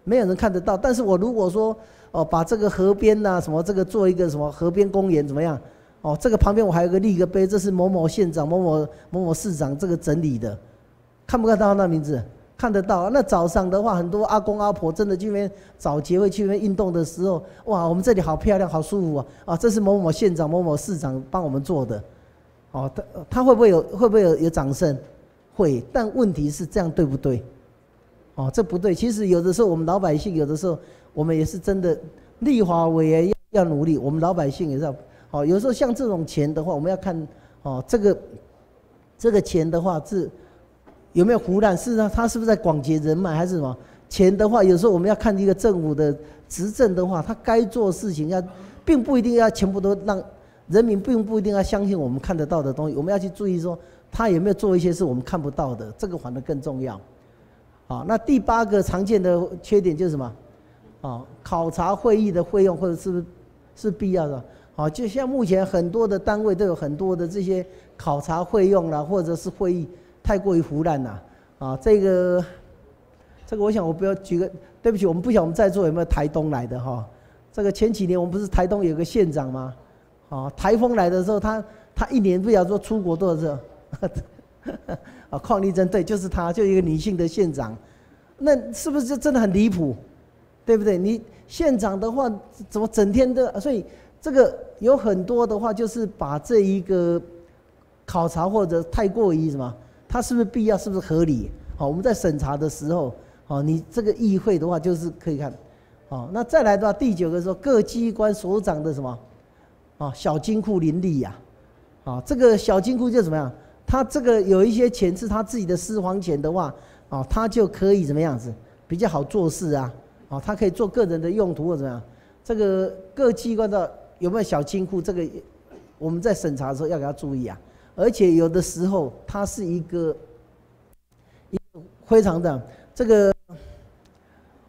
没有人看得到。但是我如果说，哦，把这个河边呐，什么这个做一个什么河边公园怎么样？哦，这个旁边我还有个立个碑，这是某某县长、某某某某市长这个整理的，看不看到那名字？看得到，那早上的话，很多阿公阿婆真的去那边早节会去那边运动的时候，哇，我们这里好漂亮，好舒服啊！啊，这是某某县长、某某市长帮我们做的，哦，他他会不会有会不会有有掌声？会，但问题是这样对不对？哦，这不对。其实有的时候我们老百姓，有的时候我们也是真的，立法委员要要努力，我们老百姓也是要。哦，有时候像这种钱的话，我们要看哦，这个这个钱的话是。有没有胡乱？事实上，他是不是在广结人脉，还是什么？钱的话，有时候我们要看一个政府的执政的话，他该做事情要，并不一定要全部都让人民，并不一定要相信我们看得到的东西。我们要去注意说，他有没有做一些是我们看不到的，这个反而更重要。好，那第八个常见的缺点就是什么？啊，考察会议的费用或者是是是必要的？好，就像目前很多的单位都有很多的这些考察费用啦，或者是会议。太过于胡乱了，啊，这个，这个我想我不要举个，对不起，我们不晓得我们在座有没有台东来的哈，这个前几年我们不是台东有个县长吗？啊，台风来的时候，他他一年不晓得说出国多少次，*laughs* 啊，邝丽珍对，就是他，就一个女性的县长，那是不是就真的很离谱，对不对？你县长的话，怎么整天的？所以这个有很多的话，就是把这一个考察或者太过于什么，他是不是必要，是不是合理？好，我们在审查的时候，好，你这个议会的话，就是可以看，好，那再来的话，第九个说各机关所长的什么？啊，小金库林立呀，啊，这个小金库就怎么样？他这个有一些钱是他自己的私房钱的话，啊，他就可以怎么样子比较好做事啊，啊，他可以做个人的用途或怎么样？这个各机关的有没有小金库？这个我们在审查的时候要给他注意啊。而且有的时候它是一个一非常的这个，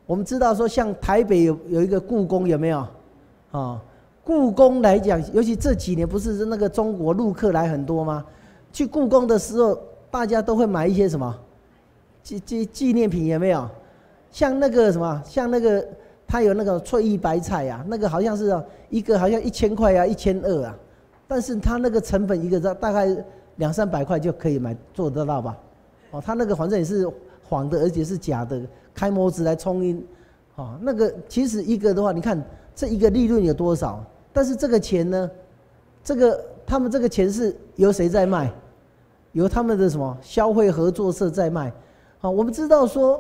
我们知道说像台北有有一个故宫有没有？啊。故宫来讲，尤其这几年不是那个中国陆客来很多吗？去故宫的时候，大家都会买一些什么纪纪纪念品，有没有？像那个什么，像那个它有那个翠玉白菜呀，那个好像是一个好像一千块啊，一千二啊，但是它那个成本一个大概两三百块就可以买做得到吧？哦，它那个反正也是仿的，而且是假的，开模子来冲印，哦，那个其实一个的话，你看这一个利润有多少？但是这个钱呢，这个他们这个钱是由谁在卖？由他们的什么消费合作社在卖？啊，我们知道说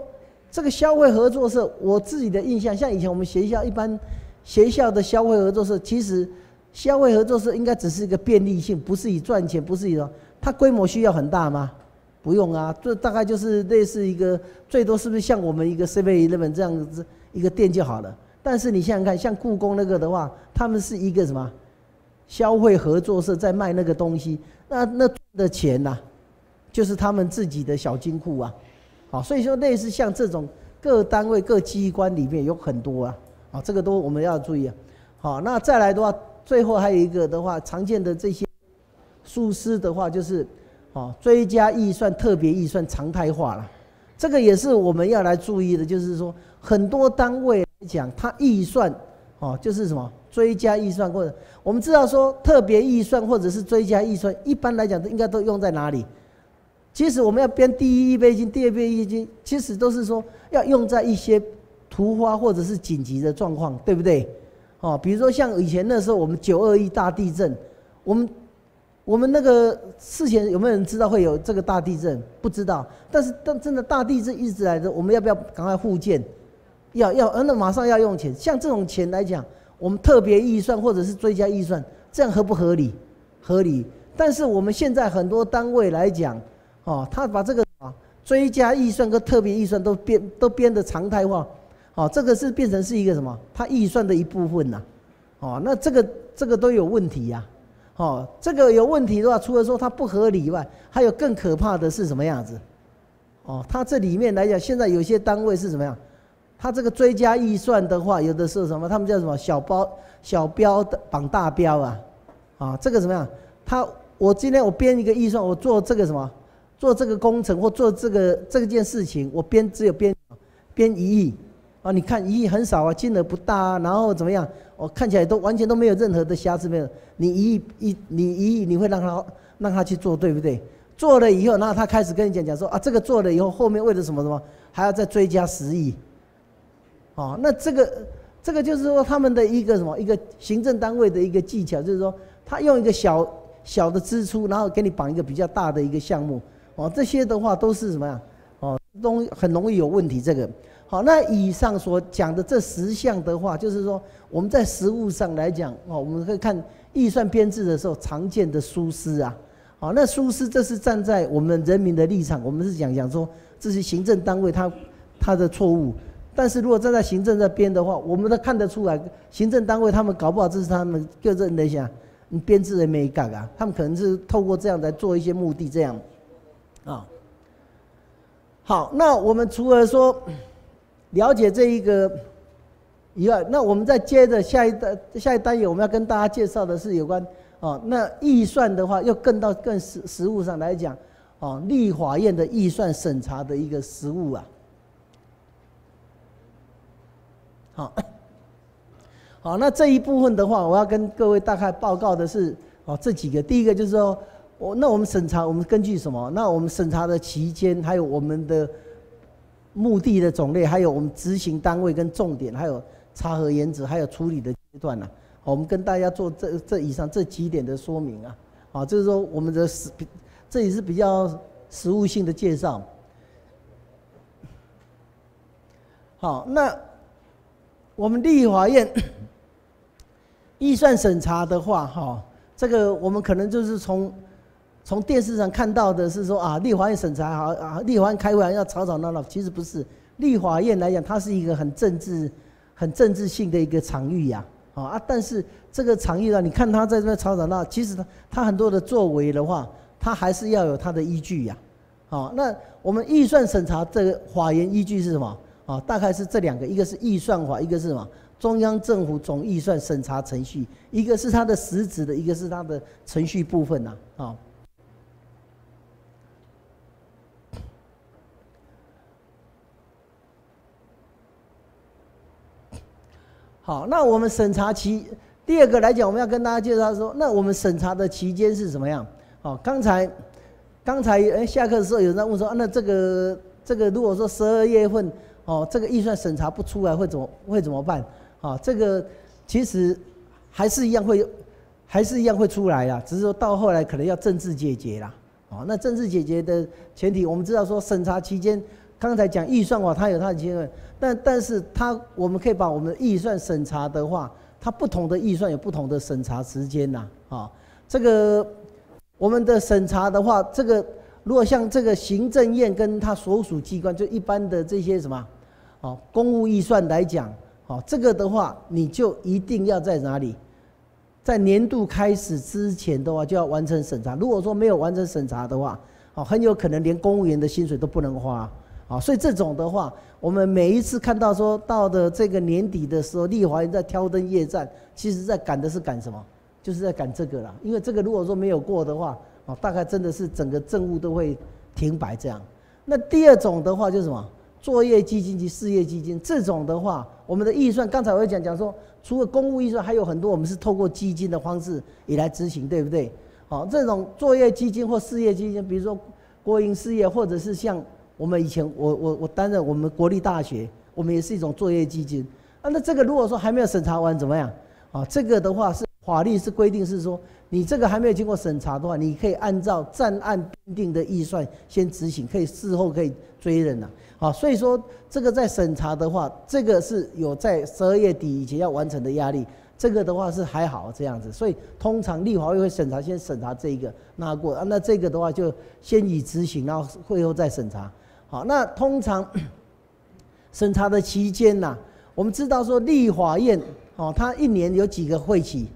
这个消费合作社，我自己的印象，像以前我们学校一般学校的消费合作社，其实消费合作社应该只是一个便利性，不是以赚钱，不是以什么？它规模需要很大吗？不用啊，这大概就是类似一个最多是不是像我们一个 C V Eleven 这样子一个店就好了。但是你想想看，像故宫那个的话，他们是一个什么消费合作社在卖那个东西，那那的钱呐，就是他们自己的小金库啊，好，所以说类似像这种各单位各机关里面有很多啊，啊，这个都我们要注意啊，好，那再来的话，最后还有一个的话，常见的这些疏失的话，就是哦追加预算、特别预算常态化了，这个也是我们要来注意的，就是说很多单位来。讲他预算，哦，就是什么追加预算或者我们知道说特别预算或者是追加预算，一般来讲都应该都用在哪里？其实我们要编第一备金、第二备金，其实都是说要用在一些突发或者是紧急的状况，对不对？哦，比如说像以前那时候我们九二一大地震，我们我们那个事前有没有人知道会有这个大地震？不知道，但是但真的大地震一直来着，我们要不要赶快复建？要要，那马上要用钱，像这种钱来讲，我们特别预算或者是追加预算，这样合不合理？合理。但是我们现在很多单位来讲，哦，他把这个啊追加预算跟特别预算都编都编的常态化，哦，这个是变成是一个什么？他预算的一部分呐，哦，那这个这个都有问题呀，哦，这个有问题的话，除了说它不合理以外，还有更可怕的是什么样子？哦，它这里面来讲，现在有些单位是什么样？他这个追加预算的话，有的是什么？他们叫什么小包小标的绑大标啊？啊，这个怎么样？他我今天我编一个预算，我做这个什么？做这个工程或做这个这件事情，我编只有编编一亿啊？你看一亿很少啊，金额不大啊，然后怎么样？我看起来都完全都没有任何的瑕疵没有。你一亿一你一亿你会让他让他去做对不对？做了以后，然后他开始跟你讲讲说啊，这个做了以后，后面为了什么什么还要再追加十亿？哦，那这个这个就是说他们的一个什么一个行政单位的一个技巧，就是说他用一个小小的支出，然后给你绑一个比较大的一个项目。哦，这些的话都是什么呀？哦，都很容易有问题。这个好，那以上所讲的这十项的话，就是说我们在实物上来讲，哦，我们可以看预算编制的时候常见的疏失啊。好，那疏失这是站在我们人民的立场，我们是讲讲说这是行政单位他他的错误。但是如果站在行政这边的话，我们都看得出来，行政单位他们搞不好这是他们个人的想，你编制也没改啊，他们可能是透过这样来做一些目的，这样，啊，好，那我们除了说了解这一个以外，那我们再接着下一单下一单元，我们要跟大家介绍的是有关哦，那预算的话，要更到更实实务上来讲，哦，立法院的预算审查的一个实务啊。好，*coughs* 好，那这一部分的话，我要跟各位大概报告的是，哦，这几个，第一个就是说，我那我们审查，我们根据什么？那我们审查的期间，还有我们的目的的种类，还有我们执行单位跟重点，还有查核原则，还有处理的阶段呢。我们跟大家做这这以上这几点的说明啊，啊，就是说我们的实，这也是比较实务性的介绍。好，那我们立法院 *coughs* 预算审查的话，哈，这个我们可能就是从从电视上看到的是说啊，立法院审查好啊，立法院开会要吵吵闹闹，其实不是。立法院来讲，它是一个很政治、很政治性的一个场域呀。啊啊！但是这个场域呢，你看他在这边吵吵闹，其实他他很多的作为的话，他还是要有他的依据呀。好，那我们预算审查这个法源依据是什么？啊，大概是这两个，一个是预算法，一个是什么？中央政府总预算审查程序，一个是它的实质的，一个是它的程序部分呐。啊。好，那我们审查期第二个来讲，我们要跟大家介绍说，那我们审查的期间是怎么样？好，刚才刚才哎下课的时候有人在问说，那这个这个如果说十二月份哦，这个预算审查不出来会怎么会怎么办？啊，这个其实还是一样会还是一样会出来啦，只是说到后来可能要政治解决啦。哦，那政治解决的前提，我们知道说审查期间。刚才讲预算话，它有它的机会，但但是它我们可以把我们的预算审查的话，它不同的预算有不同的审查时间呐，啊，这个我们的审查的话，这个如果像这个行政院跟他所属机关，就一般的这些什么，哦，公务预算来讲，哦，这个的话，你就一定要在哪里，在年度开始之前的话就要完成审查，如果说没有完成审查的话，哦，很有可能连公务员的薪水都不能花。啊，所以这种的话，我们每一次看到说到的这个年底的时候，立华在挑灯夜战，其实在赶的是赶什么？就是在赶这个了。因为这个如果说没有过的话，哦，大概真的是整个政务都会停摆这样。那第二种的话就是什么？作业基金及事业基金这种的话，我们的预算刚才我讲讲说，除了公务预算，还有很多我们是透过基金的方式也来执行，对不对？好，这种作业基金或事业基金，比如说国营事业，或者是像。我们以前，我我我担任我们国立大学，我们也是一种作业基金啊。那这个如果说还没有审查完怎么样？啊，这个的话是法律是规定是说，你这个还没有经过审查的话，你可以按照暂案定的预算先执行，可以事后可以追认的。啊，所以说这个在审查的话，这个是有在十二月底以前要完成的压力。这个的话是还好这样子，所以通常立法会会审查，先审查这一个拿过啊，那这个的话就先已执行，然后会后再审查。好，那通常 *coughs* 审查的期间呐，我们知道说立法院哦，它一年有几个会期，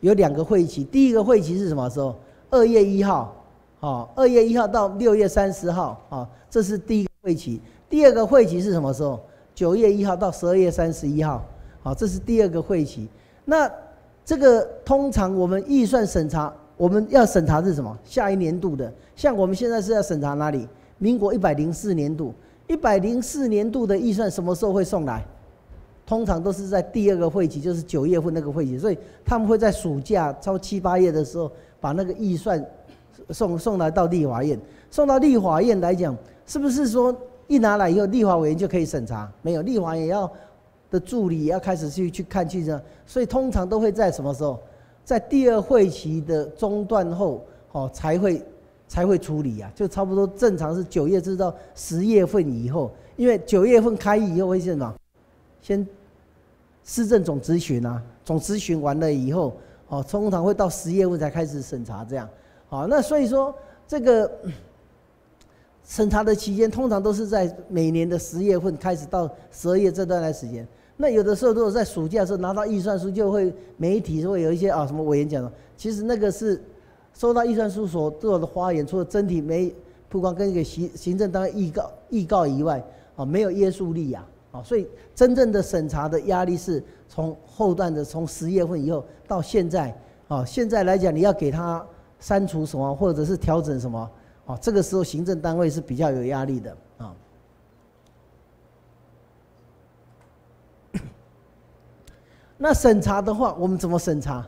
有两个会期。第一个会期是什么时候？二月一号，哦，二月一号到六月三十号，哦，这是第一个会期。第二个会期是什么时候？九月一号到十二月三十一号，好，这是第二个会期。那这个通常我们预算审查，我们要审查是什么？下一年度的，像我们现在是要审查哪里？民国一百零四年度，一百零四年度的预算什么时候会送来？通常都是在第二个会期，就是九月份那个会期，所以他们会在暑假超七八月的时候把那个预算送送来到立法院。送到立法院来讲，是不是说一拿来以后，立法委员就可以审查？没有，立法也要的助理也要开始去去看去这样，所以通常都会在什么时候？在第二会期的中断后，哦才会。才会处理啊，就差不多正常是九月至到十月份以后，因为九月份开以后会什么？先市政总咨询啊，总咨询完了以后，哦，通常会到十月份才开始审查这样。好，那所以说这个 *coughs* 审查的期间，通常都是在每年的十月份开始到十二月这段来时间。那有的时候如果在暑假的时候拿到预算书，就会媒体会有一些啊什么委员讲，其实那个是。收到预算书所做的发言，除了整体没曝光跟一个行行政单位预告预告以外，啊，没有约束力呀，啊，所以真正的审查的压力是从后段的从十月份以后到现在，啊，现在来讲你要给他删除什么或者是调整什么，啊，这个时候行政单位是比较有压力的啊。*coughs* 那审查的话，我们怎么审查？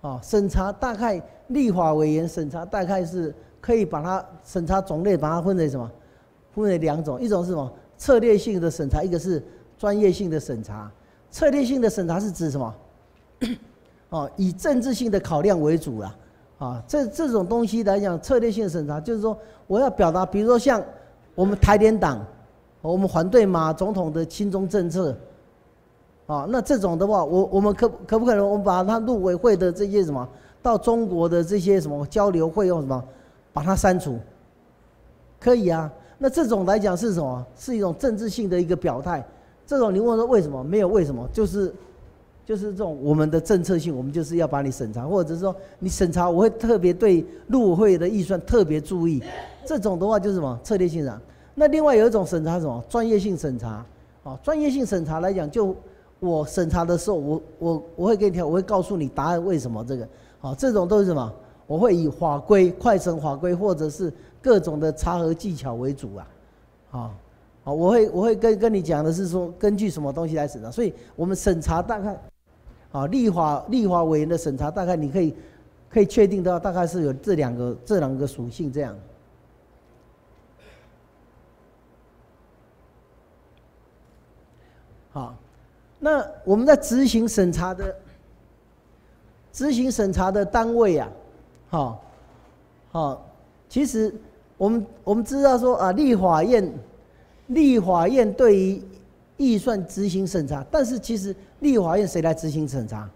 啊，审查大概立法委员审查大概是可以把它审查种类把它分为什么？分为两种，一种是什么？策略性的审查，一个是专业性的审查。策略性的审查是指什么？*coughs* 哦，以政治性的考量为主啦。啊，这这种东西来讲，策略性审查就是说，我要表达，比如说像我们台联党，我们反对马总统的亲中政策。啊，那这种的话，我我们可可不可能，我们把他陆委会的这些什么，到中国的这些什么交流会用什么，把它删除？可以啊。那这种来讲是什么？是一种政治性的一个表态。这种你问说为什么？没有为什么，就是，就是这种我们的政策性，我们就是要把你审查，或者是说你审查，我会特别对陆委会的预算特别注意。这种的话就是什么？策略性审查。那另外有一种审查什么？专业性审查。啊，专业性审查来讲就。我审查的时候，我我我会给你调，我会告诉你答案为什么这个，好，这种都是什么？我会以法规、快审法规或者是各种的查核技巧为主啊，好，好，我会我会跟跟你讲的是说，根据什么东西来审查，所以我们审查大概，啊，立法立法委员的审查大概你可以可以确定到大概是有这两个这两个属性这样，好。那我们在执行审查的执行审查的单位啊，好，好，其实我们我们知道说啊，立法院立法院对于预算执行审查，但是其实立法院谁来执行审查？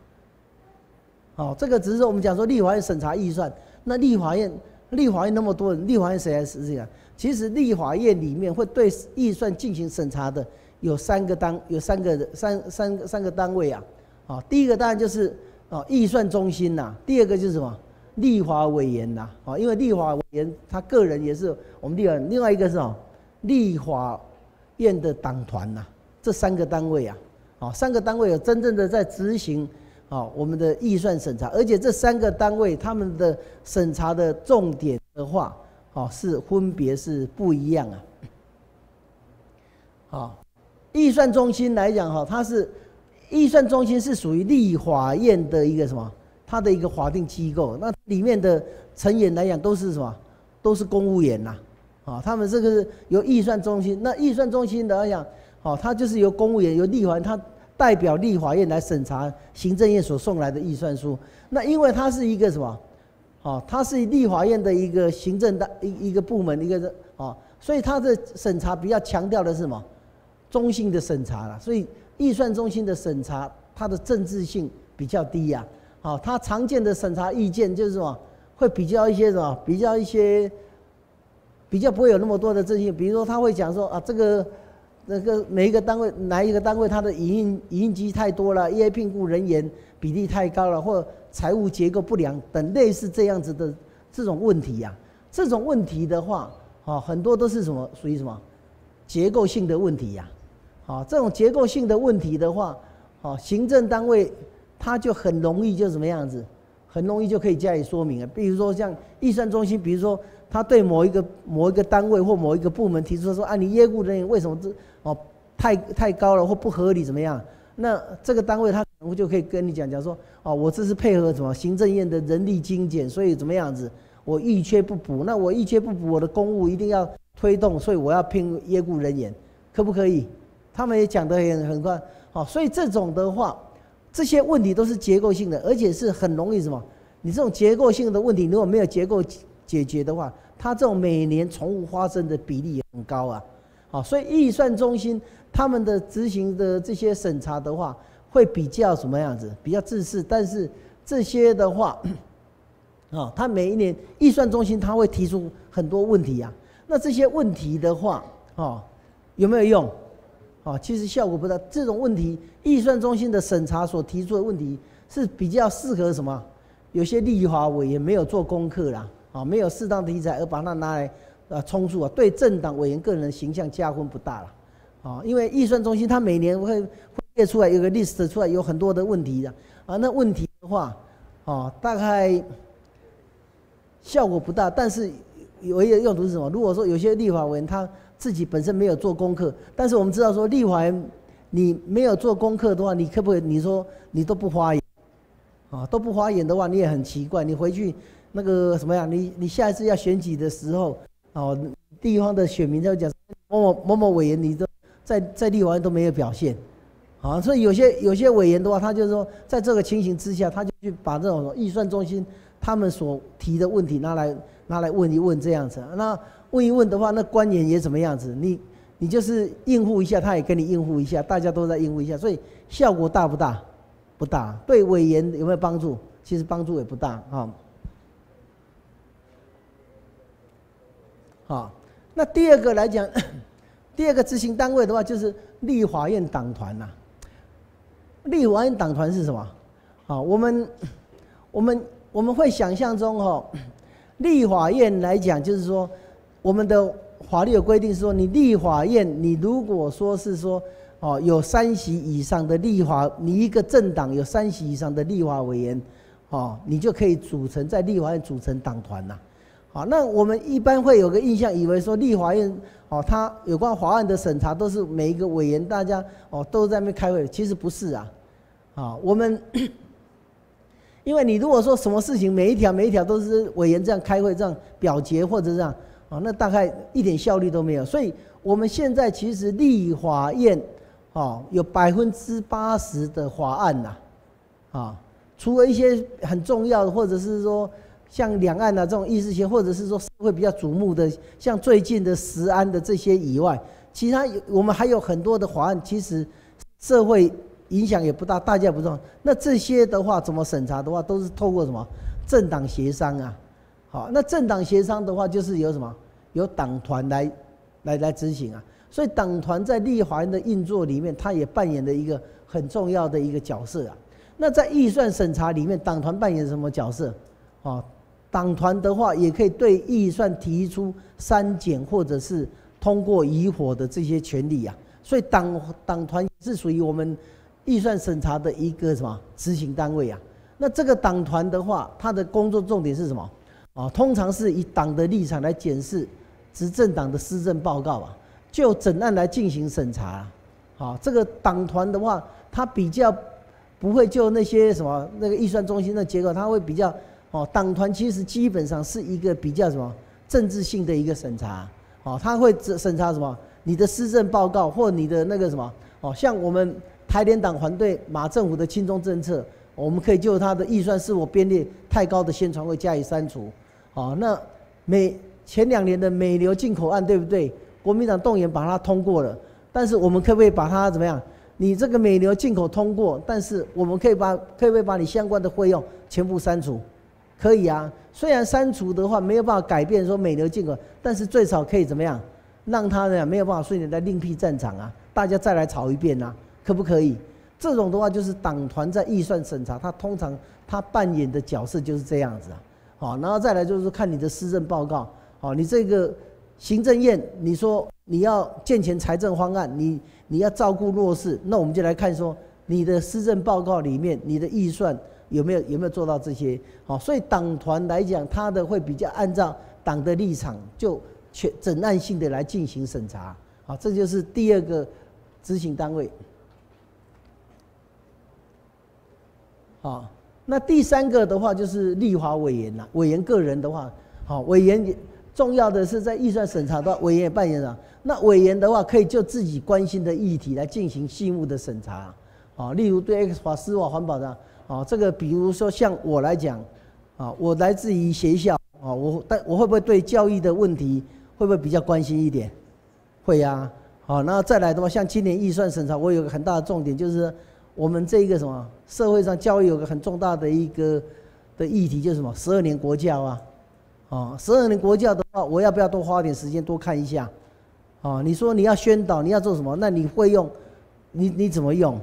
好，这个只是我们讲说立法院审查预算，那立法院立法院那么多人，立法院谁来执行？其实立法院里面会对预算进行审查的。有三个单，有三个三三三个单位啊，啊，第一个当然就是哦预算中心呐，第二个就是什么立法委员呐，啊，因为立法委员他个人也是我们立法，另外一个是哦立法院的党团呐，这三个单位啊，哦，三个单位有真正的在执行哦我们的预算审查，而且这三个单位他们的审查的重点的话，哦是分别是不一样啊，啊。预算中心来讲，哈，它是预算中心是属于立法院的一个什么？它的一个法定机构。那里面的成员来讲都是什么？都是公务员呐，啊，他们这个是由预算中心。那预算中心来讲，哦，它就是由公务员、由立法院，它代表立法院来审查行政院所送来的预算书。那因为它是一个什么？哦，它是立法院的一个行政的一一个部门，一个哦，所以它的审查比较强调的是什么？中性的审查了，所以预算中心的审查，它的政治性比较低呀。好，它常见的审查意见就是什么，会比较一些什么，比较一些，比较不会有那么多的政性。比如说，他会讲说啊，这个那个每一个单位哪一个单位它的营运营运机太多了，因为聘雇人员比例太高了，或财务结构不良等类似这样子的这种问题呀。这种问题的话，啊，很多都是什么属于什么结构性的问题呀。啊这种结构性的问题的话，啊，行政单位他就很容易就怎么样子，很容易就可以加以说明了。比如说像预算中心，比如说他对某一个某一个单位或某一个部门提出说，啊，你业务人员为什么这哦太太高了或不合理怎么样？那这个单位他可能就可以跟你讲讲说，哦，我这是配合什么行政院的人力精简，所以怎么样子，我一缺不补，那我一缺不补，我的公务一定要推动，所以我要聘业务人员，可不可以？他们也讲得很很快，好，所以这种的话，这些问题都是结构性的，而且是很容易什么？你这种结构性的问题，如果没有结构解决的话，它这种每年重复发生的比例也很高啊，好，所以预算中心他们的执行的这些审查的话，会比较什么样子？比较自私，但是这些的话，啊，*clears throat* 他每一年预算中心他会提出很多问题啊，那这些问题的话，啊，有没有用？啊，其实效果不大。这种问题，预算中心的审查所提出的问题是比较适合什么？有些立法委员没有做功课啦，啊，没有适当的题材而把它拿来呃充数啊，对政党委员个人形象加分不大了。啊，因为预算中心它每年会会列出来有个 list 出来，有很多的问题的啊。那问题的话，啊，大概效果不大。但是唯一的用途是什么？如果说有些立法委员他自己本身没有做功课，但是我们知道说立法你没有做功课的话，你可不可以？你说你都不发言，啊，都不发言的话，你也很奇怪。你回去那个什么呀？你你下一次要选举的时候，哦，地方的选民就讲某某某某委员，你都在在立法院都没有表现，啊，所以有些有些委员的话，他就是说，在这个情形之下，他就去把这种预算中心他们所提的问题拿来拿来问一问这样子。那问一问的话，那官员也怎么样子？你。你就是应付一下，他也跟你应付一下，大家都在应付一下，所以效果大不大？不大。对委员有没有帮助？其实帮助也不大啊。好，那第二个来讲，*coughs* 第二个执行单位的话，就是立法院党团呐。立法院党团是什么？好，我们我们我们会想象中哈，立法院来讲，就是说我们的。法律有规定说，你立法院，你如果说是说，哦，有三席以上的立法，你一个政党有三席以上的立法委员，哦，你就可以组成在立法院组成党团呐。好，那我们一般会有个印象，以为说立法院，哦，他有关法案的审查都是每一个委员大家哦都在那边开会，其实不是啊。啊，我们，*coughs* 因为你如果说什么事情每一条每一条都是委员这样开会这样表决或者这样。啊，那大概一点效率都没有，所以我们现在其实立法院，啊，有百分之八十的法案呐，啊，除了一些很重要的，或者是说像两岸的这种意识形或者是说社会比较瞩目的，像最近的石安的这些以外，其他我们还有很多的法案，其实社会影响也不大，大家也不重。那这些的话，怎么审查的话，都是透过什么政党协商啊？好，那政党协商的话，就是由什么？由党团来，来来执行啊，所以党团在立法院的运作里面，它也扮演了一个很重要的一个角色啊。那在预算审查里面，党团扮演什么角色？啊，党团的话也可以对预算提出删减或者是通过移火的这些权利啊。所以党党团是属于我们预算审查的一个什么执行单位啊？那这个党团的话，它的工作重点是什么？啊，通常是以党的立场来检视。执政党的施政报告啊，就整案来进行审查。好，这个党团的话，它比较不会就那些什么那个预算中心的结构，它会比较哦。党团其实基本上是一个比较什么政治性的一个审查。哦，他会审查什么？你的施政报告或你的那个什么？哦，像我们台联党团队马政府的亲中政策，我们可以就他的预算是否编列太高的宣传会加以删除。哦，那美前两年的美牛进口案，对不对？国民党动员把它通过了，但是我们可不可以把它怎么样？你这个美牛进口通过，但是我们可以把可不可以把你相关的费用全部删除？可以啊。虽然删除的话没有办法改变说美牛进口，但是最少可以怎么样？让他呢没有办法顺利再另辟战场啊！大家再来吵一遍啊，可不可以？这种的话就是党团在预算审查，他通常他扮演的角色就是这样子啊。好，然后再来就是看你的施政报告。好，你这个行政院，你说你要健全财政方案，你你要照顾弱势，那我们就来看说你的施政报告里面，你的预算有没有有没有做到这些？好，所以党团来讲，他的会比较按照党的立场，就全整案性的来进行审查。好，这就是第二个执行单位。好，那第三个的话就是立法委员啦，委员个人的话，好，委员。重要的是在预算审查的委员扮演了，那委员的话可以就自己关心的议题来进行细目的审查，啊，例如对 X 法、司法、环保的，啊，这个比如说像我来讲，啊，我来自于学校，啊，我但我会不会对教育的问题会不会比较关心一点？会呀，好，那再来的话，像今年预算审查，我有个很大的重点就是我们这一个什么社会上教育有个很重大的一个的议题就是什么十二年国教啊。哦，十二年国教的话，我要不要多花点时间多看一下？哦，你说你要宣导，你要做什么？那你会用，你你怎么用？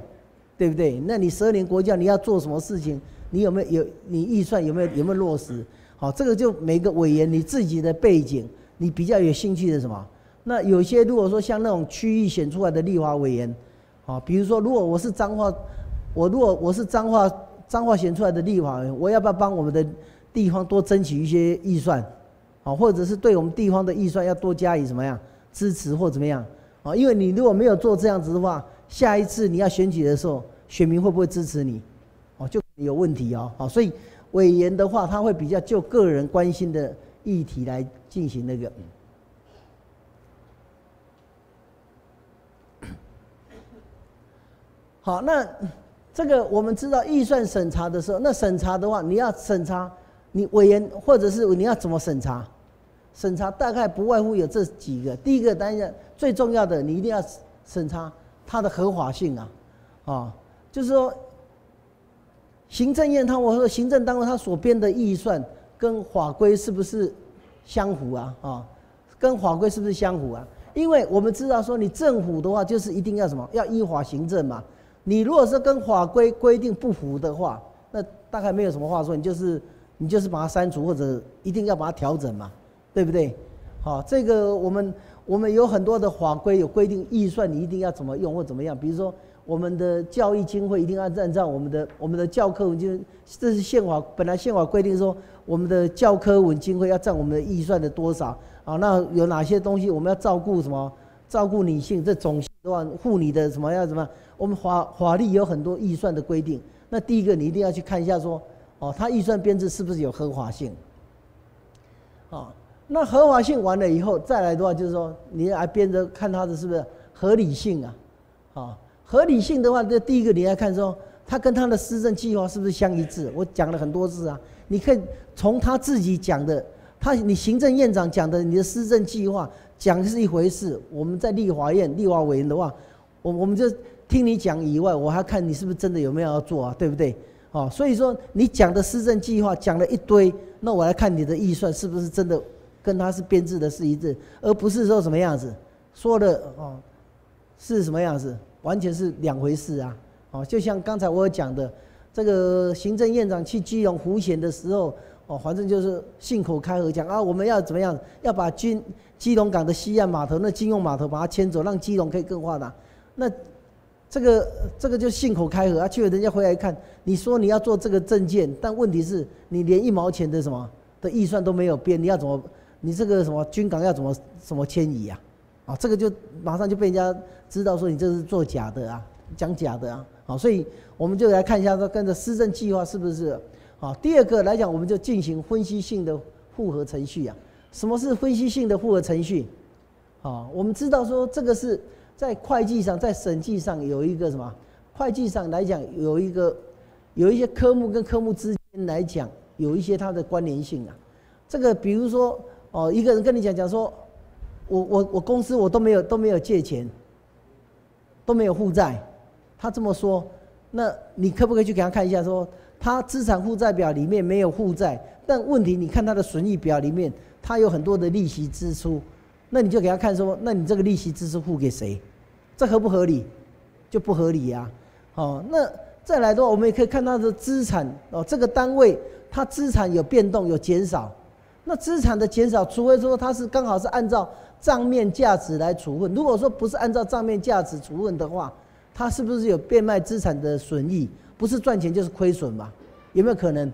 对不对？那你十二年国教你要做什么事情？你有没有有？你预算有没有有没有落实？好，这个就每个委员你自己的背景，你比较有兴趣的什么？那有些如果说像那种区域选出来的立法委员，啊，比如说如果我是彰化，我如果我是彰化彰化选出来的立法委员，我要不要帮我们的？地方多争取一些预算，啊，或者是对我们地方的预算要多加以什么样支持或怎么样，啊，因为你如果没有做这样子的话，下一次你要选举的时候，选民会不会支持你？哦，就有问题哦。好，所以委员的话，他会比较就个人关心的议题来进行那个。好，那这个我们知道预算审查的时候，那审查的话，你要审查你委员或者是你要怎么审查？审查大概不外乎有这几个。第一个，当然最重要的，你一定要审查它的合法性啊，啊，就是说，行政院他我说行政单位他所编的预算跟法规是不是相符啊？啊，跟法规是不是相符啊？因为我们知道说，你政府的话就是一定要什么，要依法行政嘛。你如果是跟法规规定不符的话，那大概没有什么话说，你就是你就是把它删除或者一定要把它调整嘛，对不对？好，这个我们我们有很多的法规有规定预算你一定要怎么用或怎么样，比如说我们的教育经费一定要按照我们的我们的教科文经，这是宪法本来宪法规定说我们的教科文经费要占我们的预算的多少啊？那有哪些东西我们要照顾什么？照顾女性这种的话，护理的什么要什么？我们法法律有很多预算的规定，那第一个你一定要去看一下，说哦，他预算编制是不是有合法性？啊，那合法性完了以后，再来的话就是说，你来编着看他的是不是合理性啊？啊，合理性的话，这第一个你要看说，他跟他的施政计划是不是相一致？我讲了很多次啊，你可以从他自己讲的，他你行政院长讲的，你的施政计划讲是一回事，我们在立法院立法委员的话，我我们就。听你讲以外，我还看你是不是真的有没有要做啊？对不对？哦，所以说你讲的施政计划讲了一堆，那我来看你的预算是不是真的跟他是编制的是一致，而不是说什么样子说的哦是什么样子，完全是两回事啊！哦，就像刚才我讲的，这个行政院长去基隆湖险的时候，哦，反正就是信口开河讲啊，我们要怎么样，要把军基隆港的西岸码头那军用码头把它迁走，让基隆可以更发达，那。这个这个就信口开河啊！去了人家回来一看，你说你要做这个证件，但问题是你连一毛钱的什么的预算都没有编，你要怎么？你这个什么军港要怎么怎么迁移啊？啊，这个就马上就被人家知道说你这是做假的啊，讲假的啊！好，所以我们就来看一下说跟着施政计划是不是？好，第二个来讲，我们就进行分析性的复核程序啊。什么是分析性的复合程序？好，我们知道说这个是。在会计上，在审计上有一个什么？会计上来讲，有一个有一些科目跟科目之间来讲，有一些它的关联性啊。这个比如说，哦，一个人跟你讲讲说，我我我公司我都没有都没有借钱，都没有负债，他这么说，那你可不可以去给他看一下，说他资产负债表里面没有负债，但问题你看他的损益表里面，他有很多的利息支出，那你就给他看说，那你这个利息支出付给谁？这合不合理？就不合理呀。哦，那再来的话，我们也可以看它的资产哦。这个单位它资产有变动，有减少。那资产的减少，除非说它是刚好是按照账面价值来处分。如果说不是按照账面价值处分的话，它是不是有变卖资产的损益？不是赚钱就是亏损嘛？有没有可能？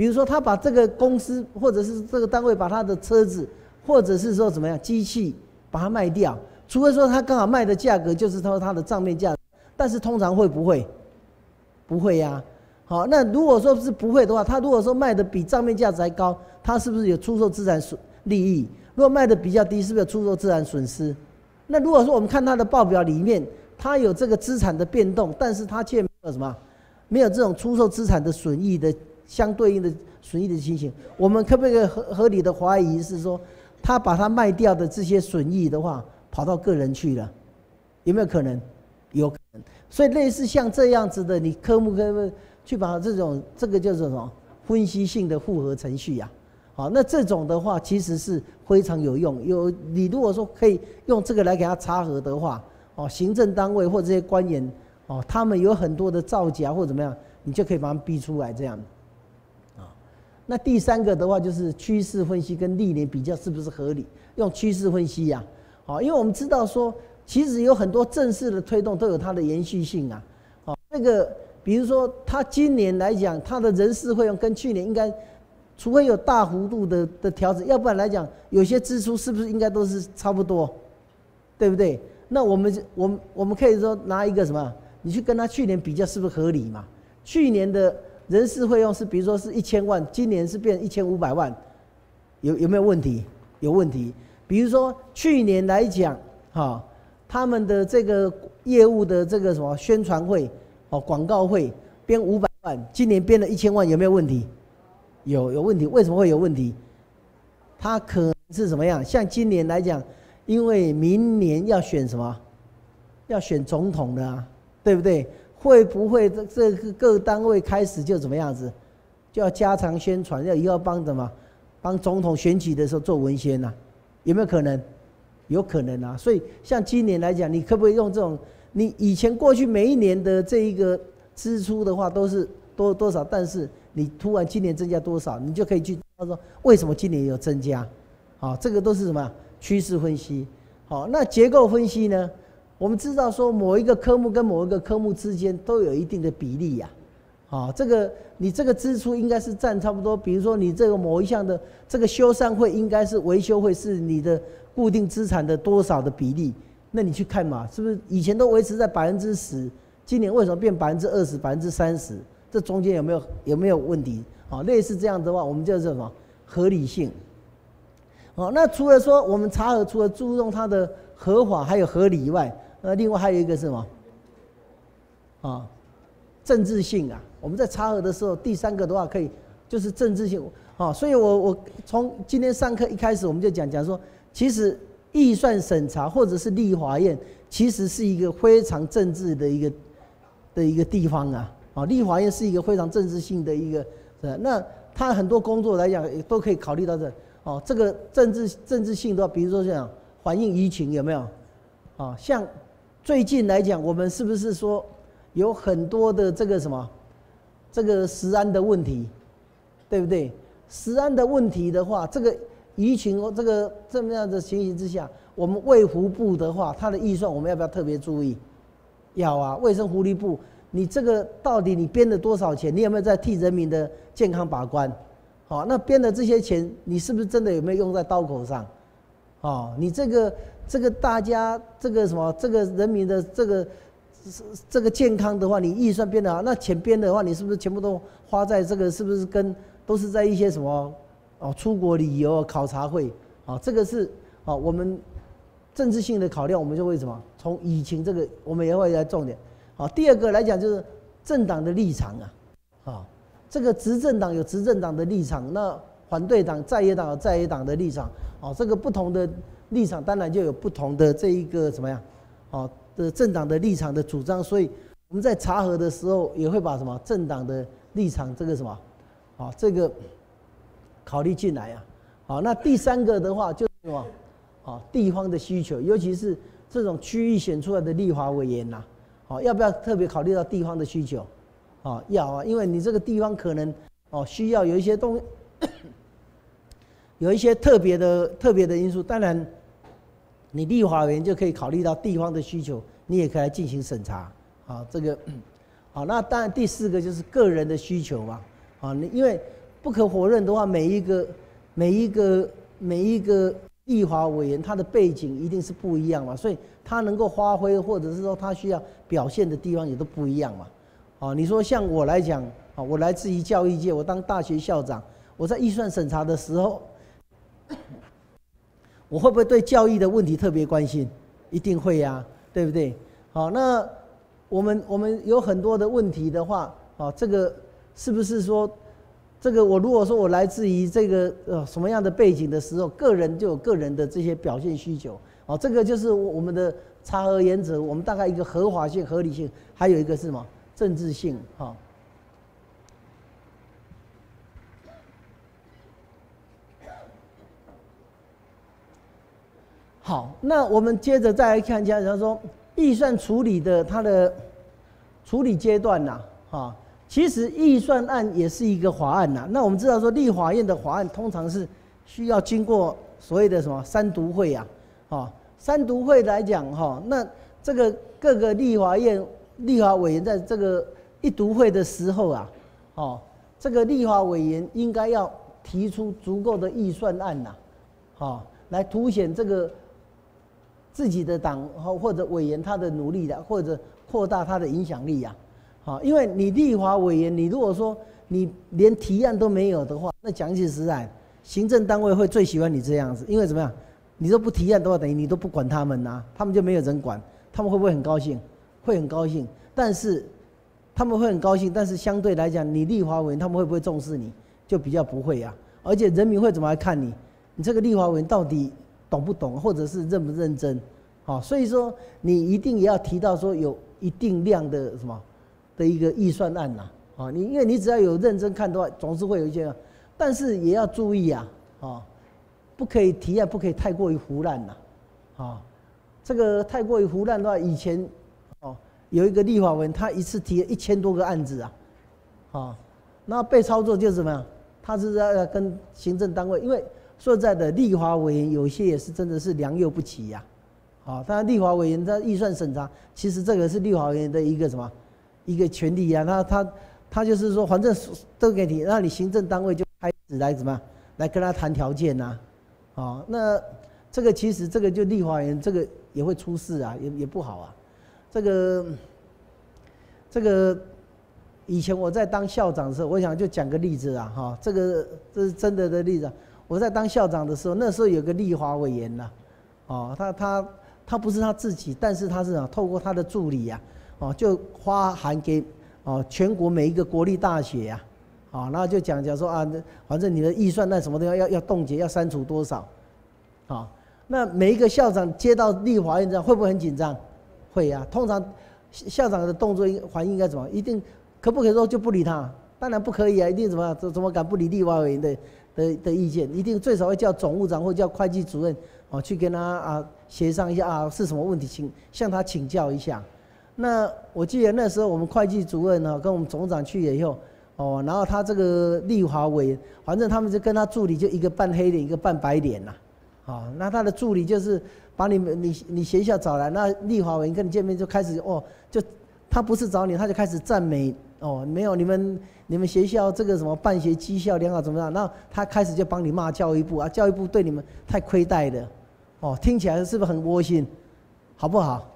比如说他把这个公司或者是这个单位把他的车子，或者是说怎么样机器把它卖掉。除非说他刚好卖的价格就是他他的账面价，但是通常会不会？不会呀。好，那如果说是不会的话，他如果说卖的比账面价值还高，他是不是有出售资产损利益？如果卖的比较低，是不是有出售资产损失？那如果说我们看他的报表里面，他有这个资产的变动，但是他却没有什么，没有这种出售资产的损益的相对应的损益的情形，我们可不可以合合理的怀疑是说，他把它卖掉的这些损益的话？跑到个人去了，有没有可能？有可能。所以类似像这样子的，你科目科目去把这种这个叫做什么分析性的复合程序呀？好，那这种的话其实是非常有用。有你如果说可以用这个来给他查核的话，哦，行政单位或这些官员哦，他们有很多的造假或怎么样，你就可以把他逼出来这样。那第三个的话就是趋势分析跟历年比较是不是合理？用趋势分析呀。啊，因为我们知道说，其实有很多正式的推动都有它的延续性啊。好，那个比如说，他今年来讲，他的人事费用跟去年应该，除非有大幅度的的调整，要不然来讲，有些支出是不是应该都是差不多，对不对？那我们我们我们可以说拿一个什么？你去跟他去年比较，是不是合理嘛？去年的人事费用是，比如说是一千万，今年是变一千五百万，有有没有问题？有问题。比如说去年来讲，哈，他们的这个业务的这个什么宣传会，哦，广告费编五百万，今年编了一千万，有没有问题？有有问题。为什么会有问题？他可能是怎么样？像今年来讲，因为明年要选什么？要选总统的啊。对不对？会不会这这个各单位开始就怎么样子，就要加强宣传，要要帮什么？帮总统选举的时候做文宣呐？有没有可能？有可能啊。所以像今年来讲，你可不可以用这种？你以前过去每一年的这一个支出的话都是多多少，但是你突然今年增加多少，你就可以去他说为什么今年有增加？好，这个都是什么趋势分析？好，那结构分析呢？我们知道说某一个科目跟某一个科目之间都有一定的比例呀，啊，这个你这个支出应该是占差不多，比如说你这个某一项的这个修缮会应该是维修会是你的固定资产的多少的比例？那你去看嘛，是不是以前都维持在百分之十，今年为什么变百分之二十、百分之三十？这中间有没有有没有问题？啊，类似这样的话，我们叫什么合理性？哦，那除了说我们查核除了注重它的合法还有合理以外，那另外还有一个是什么？啊，政治性啊！我们在查核的时候，第三个的话可以就是政治性啊。所以我我从今天上课一开始我们就讲讲说，其实预算审查或者是立法院，其实是一个非常政治的一个的一个地方啊。啊，立法院是一个非常政治性的一个，那他很多工作来讲都可以考虑到这。哦，这个政治政治性的话，比如说像反映舆情有没有？啊，像。最近来讲，我们是不是说有很多的这个什么，这个食安的问题，对不对？食安的问题的话，这个疫情这个这么样的情形之下，我们卫福部的话，它的预算我们要不要特别注意？要啊，卫生福利部，你这个到底你编了多少钱？你有没有在替人民的健康把关？好，那编的这些钱，你是不是真的有没有用在刀口上？哦，你这个。这个大家这个什么这个人民的这个是这个健康的话，你预算编的好，那钱编的话，你是不是全部都花在这个？是不是跟都是在一些什么哦出国旅游考察会啊？这个是啊我们政治性的考量，我们就会什么从疫情这个我们也会来重点。好，第二个来讲就是政党的立场啊，啊这个执政党有执政党的立场，那反对党在野党有在野党的立场，哦这个不同的。立场当然就有不同的这一个怎么样，哦的政党的立场的主张，所以我们在查核的时候也会把什么政党的立场这个什么，啊这个考虑进来啊，好那第三个的话就是什么，啊地方的需求，尤其是这种区域选出来的立法委员呐，好要不要特别考虑到地方的需求，啊要啊，因为你这个地方可能哦需要有一些东，*coughs* 有一些特别的特别的因素，当然。你立法委员就可以考虑到地方的需求，你也可以来进行审查，啊，这个，好，*clears throat* 那当然第四个就是个人的需求嘛，啊，你因为不可否认的话，每一个每一个每一个立法委员他的背景一定是不一样嘛，所以他能够发挥或者是说他需要表现的地方也都不一样嘛，啊，你说像我来讲，啊，我来自于教育界，我当大学校长，我在预算审查的时候。我会不会对教育的问题特别关心？一定会呀，对不对？好，那我们我们有很多的问题的话，啊，这个是不是说，这个我如果说我来自于这个呃什么样的背景的时候，个人就有个人的这些表现需求，哦，这个就是我们的差额原则，我们大概一个合法性、合理性，还有一个是什么政治性，哈。好，那我们接着再来看一下，他说预算处理的它的处理阶段呐，哈，其实预算案也是一个法案呐。那我们知道说立法院的法案通常是需要经过所谓的什么三读会呀，啊，三读会来讲哈，那这个各个立法院立法委员在这个一读会的时候啊，哦，这个立法委员应该要提出足够的预算案呐，好，来凸显这个。自己的党或者委员他的努力的，或者扩大他的影响力呀。好，因为你立法委员，你如果说你连提案都没有的话，那讲起实在，行政单位会最喜欢你这样子，因为怎么样？你都不提案的话，等于你都不管他们呐，他们就没有人管，他们会不会很高兴？会很高兴，但是他们会很高兴，但是相对来讲，你立法委员他们会不会重视你？就比较不会呀。而且人民会怎么来看你？你这个立法委员到底懂不懂，或者是认不认真？好，所以说你一定也要提到说有一定量的什么的一个预算案呐。啊，你因为你只要有认真看的话，总是会有一些，但是也要注意啊，啊。不可以提案，不可以太过于胡乱呐，啊，这个太过于胡乱的话，以前哦有一个立法文，他一次提了一千多个案子啊，啊，那被操作就是什么呀？他是要跟行政单位，因为说在的立法委员有些也是真的是良莠不齐呀，啊，当然立法委员他预算审查，其实这个是立法委员的一个什么一个权利啊，他他他就是说反正都给你，那你行政单位就开始来怎么来跟他谈条件呐？啊，那这个其实这个就立法员这个也会出事啊，也也不好啊。这个这个以前我在当校长的时候，我想就讲个例子啊，哈，这个这是真的的例子。我在当校长的时候，那时候有个立法委员呐，哦，他他他不是他自己，但是他是啊，透过他的助理呀，哦，就发函给哦全国每一个国立大学呀。啊，然后就讲讲说啊，反正你的预算那什么都要要要冻结，要删除多少？啊，那每一个校长接到立法院这样，会不会很紧张？会呀。通常校长的动作反应应该怎么？一定可不可以说就不理他？当然不可以啊，一定怎么怎怎么敢不理立法委员的的的意见？一定最少会叫总务长或叫会计主任哦去跟他啊协商一下啊是什么问题，请向他请教一下。那我记得那时候我们会计主任呢跟我们总长去了以后。哦，然后他这个立华委，反正他们就跟他助理就一个扮黑脸，一个扮白脸呐。啊，那他的助理就是把你们你你学校找来，那立华委跟你见面就开始哦，就他不是找你，他就开始赞美哦，没有你们你们学校这个什么办学绩效良好怎么样？然后他开始就帮你骂教育部啊，教育部对你们太亏待了，哦，听起来是不是很窝心？好不好？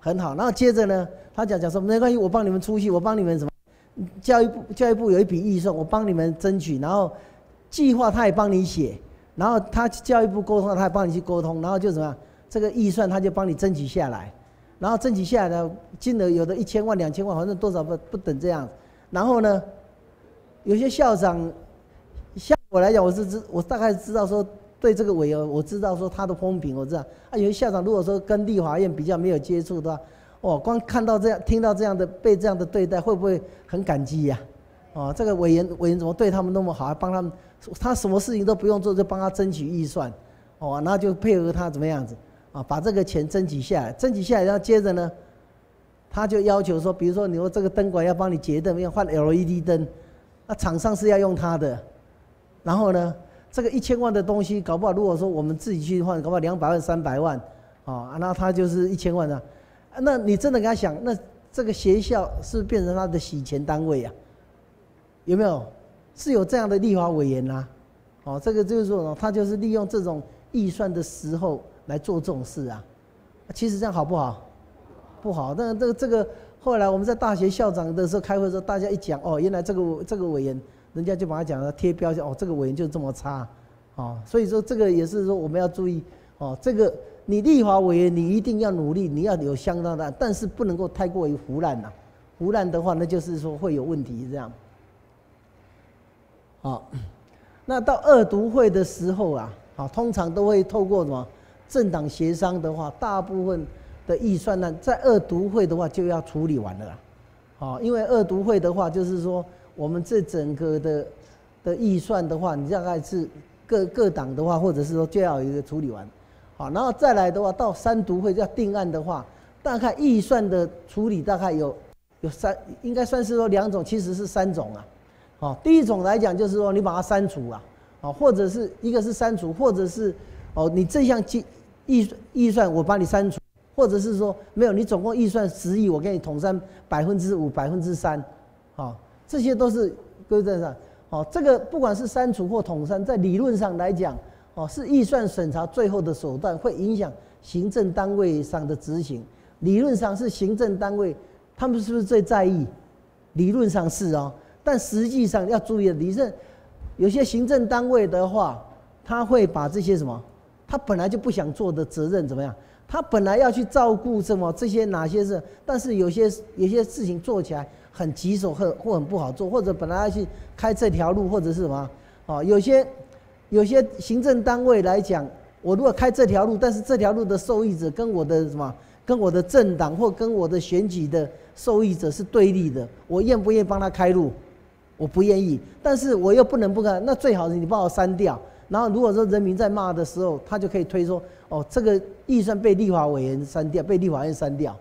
很好。然后接着呢，他讲讲说没关系，我帮你们出去，我帮你们什么？教育部教育部有一笔预算，我帮你们争取，然后计划他也帮你写，然后他教育部沟通，他也帮你去沟通，然后就什么这个预算他就帮你争取下来，然后争取下来的金额有的一千万两千万，反正多少不不等这样，然后呢，有些校长像我来讲，我是知我大概知道说对这个委员，我知道说他的风评，我知道啊，有些校长如果说跟立法院比较没有接触的话。哦，光看到这样，听到这样的被这样的对待，会不会很感激呀？哦，这个委员委员怎么对他们那么好，还帮他们，他什么事情都不用做，就帮他争取预算，哦，然后就配合他怎么样子啊，把这个钱争取下来，争取下来，然后接着呢，他就要求说，比如说你说这个灯管要帮你节灯，要换 LED 灯，那厂商是要用他的，然后呢，这个一千万的东西，搞不好如果说我们自己去换，搞不好两百万、三百万，哦，那他就是一千万啊。那你真的给他想，那这个学校是变成他的洗钱单位啊？有没有？是有这样的立法委员呐？哦，这个就是说，他就是利用这种预算的时候来做这种事啊。其实这样好不好？不好。但这个这个后来我们在大学校长的时候开会的时候，大家一讲哦，原来这个这个委员，人家就把他讲了贴标签哦，这个委员就这么差哦。所以说这个也是说我们要注意哦，这个。你立法委员，你一定要努力，你要有相当的，但是不能够太过于胡乱呐。胡乱的话，那就是说会有问题这样。好，那到二读会的时候啊，啊，通常都会透过什么政党协商的话，大部分的预算呢，在二读会的话就要处理完了啦。好，因为二读会的话，就是说我们这整个的的预算的话，你大概是各各党的话，或者是说就要一个处理完。好，然后再来的话，到三读会要定案的话，大概预算的处理大概有有三，应该算是说两种，其实是三种啊。好，第一种来讲就是说你把它删除啊，啊，或者是一个是删除，或者是哦你这项计预预算我帮你删除，或者是说没有你总共预算十亿，我给你统删百分之五、百分之三，啊，这些都是规则上，哦，这个不管是删除或统删，在理论上来讲。哦，是预算审查最后的手段，会影响行政单位上的执行，理论上是行政单位，他们是不是最在意？理论上是哦，但实际上要注意的，理论有些行政单位的话，他会把这些什么，他本来就不想做的责任怎么样？他本来要去照顾什么这些哪些事，但是有些有些事情做起来很棘手或或很不好做，或者本来要去开这条路或者是什么，哦，有些有些行政单位来讲，我如果开这条路，但是这条路的受益者跟我的什么，跟我的政党或跟我的选举的受益者是对立的，我愿不愿意帮他开路？我不愿意，但是我又不能不开，那最好是你帮我删掉。然后如果说人民在骂的时候，他就可以推说，哦，这个预算被立法委员删掉，被立法院删掉，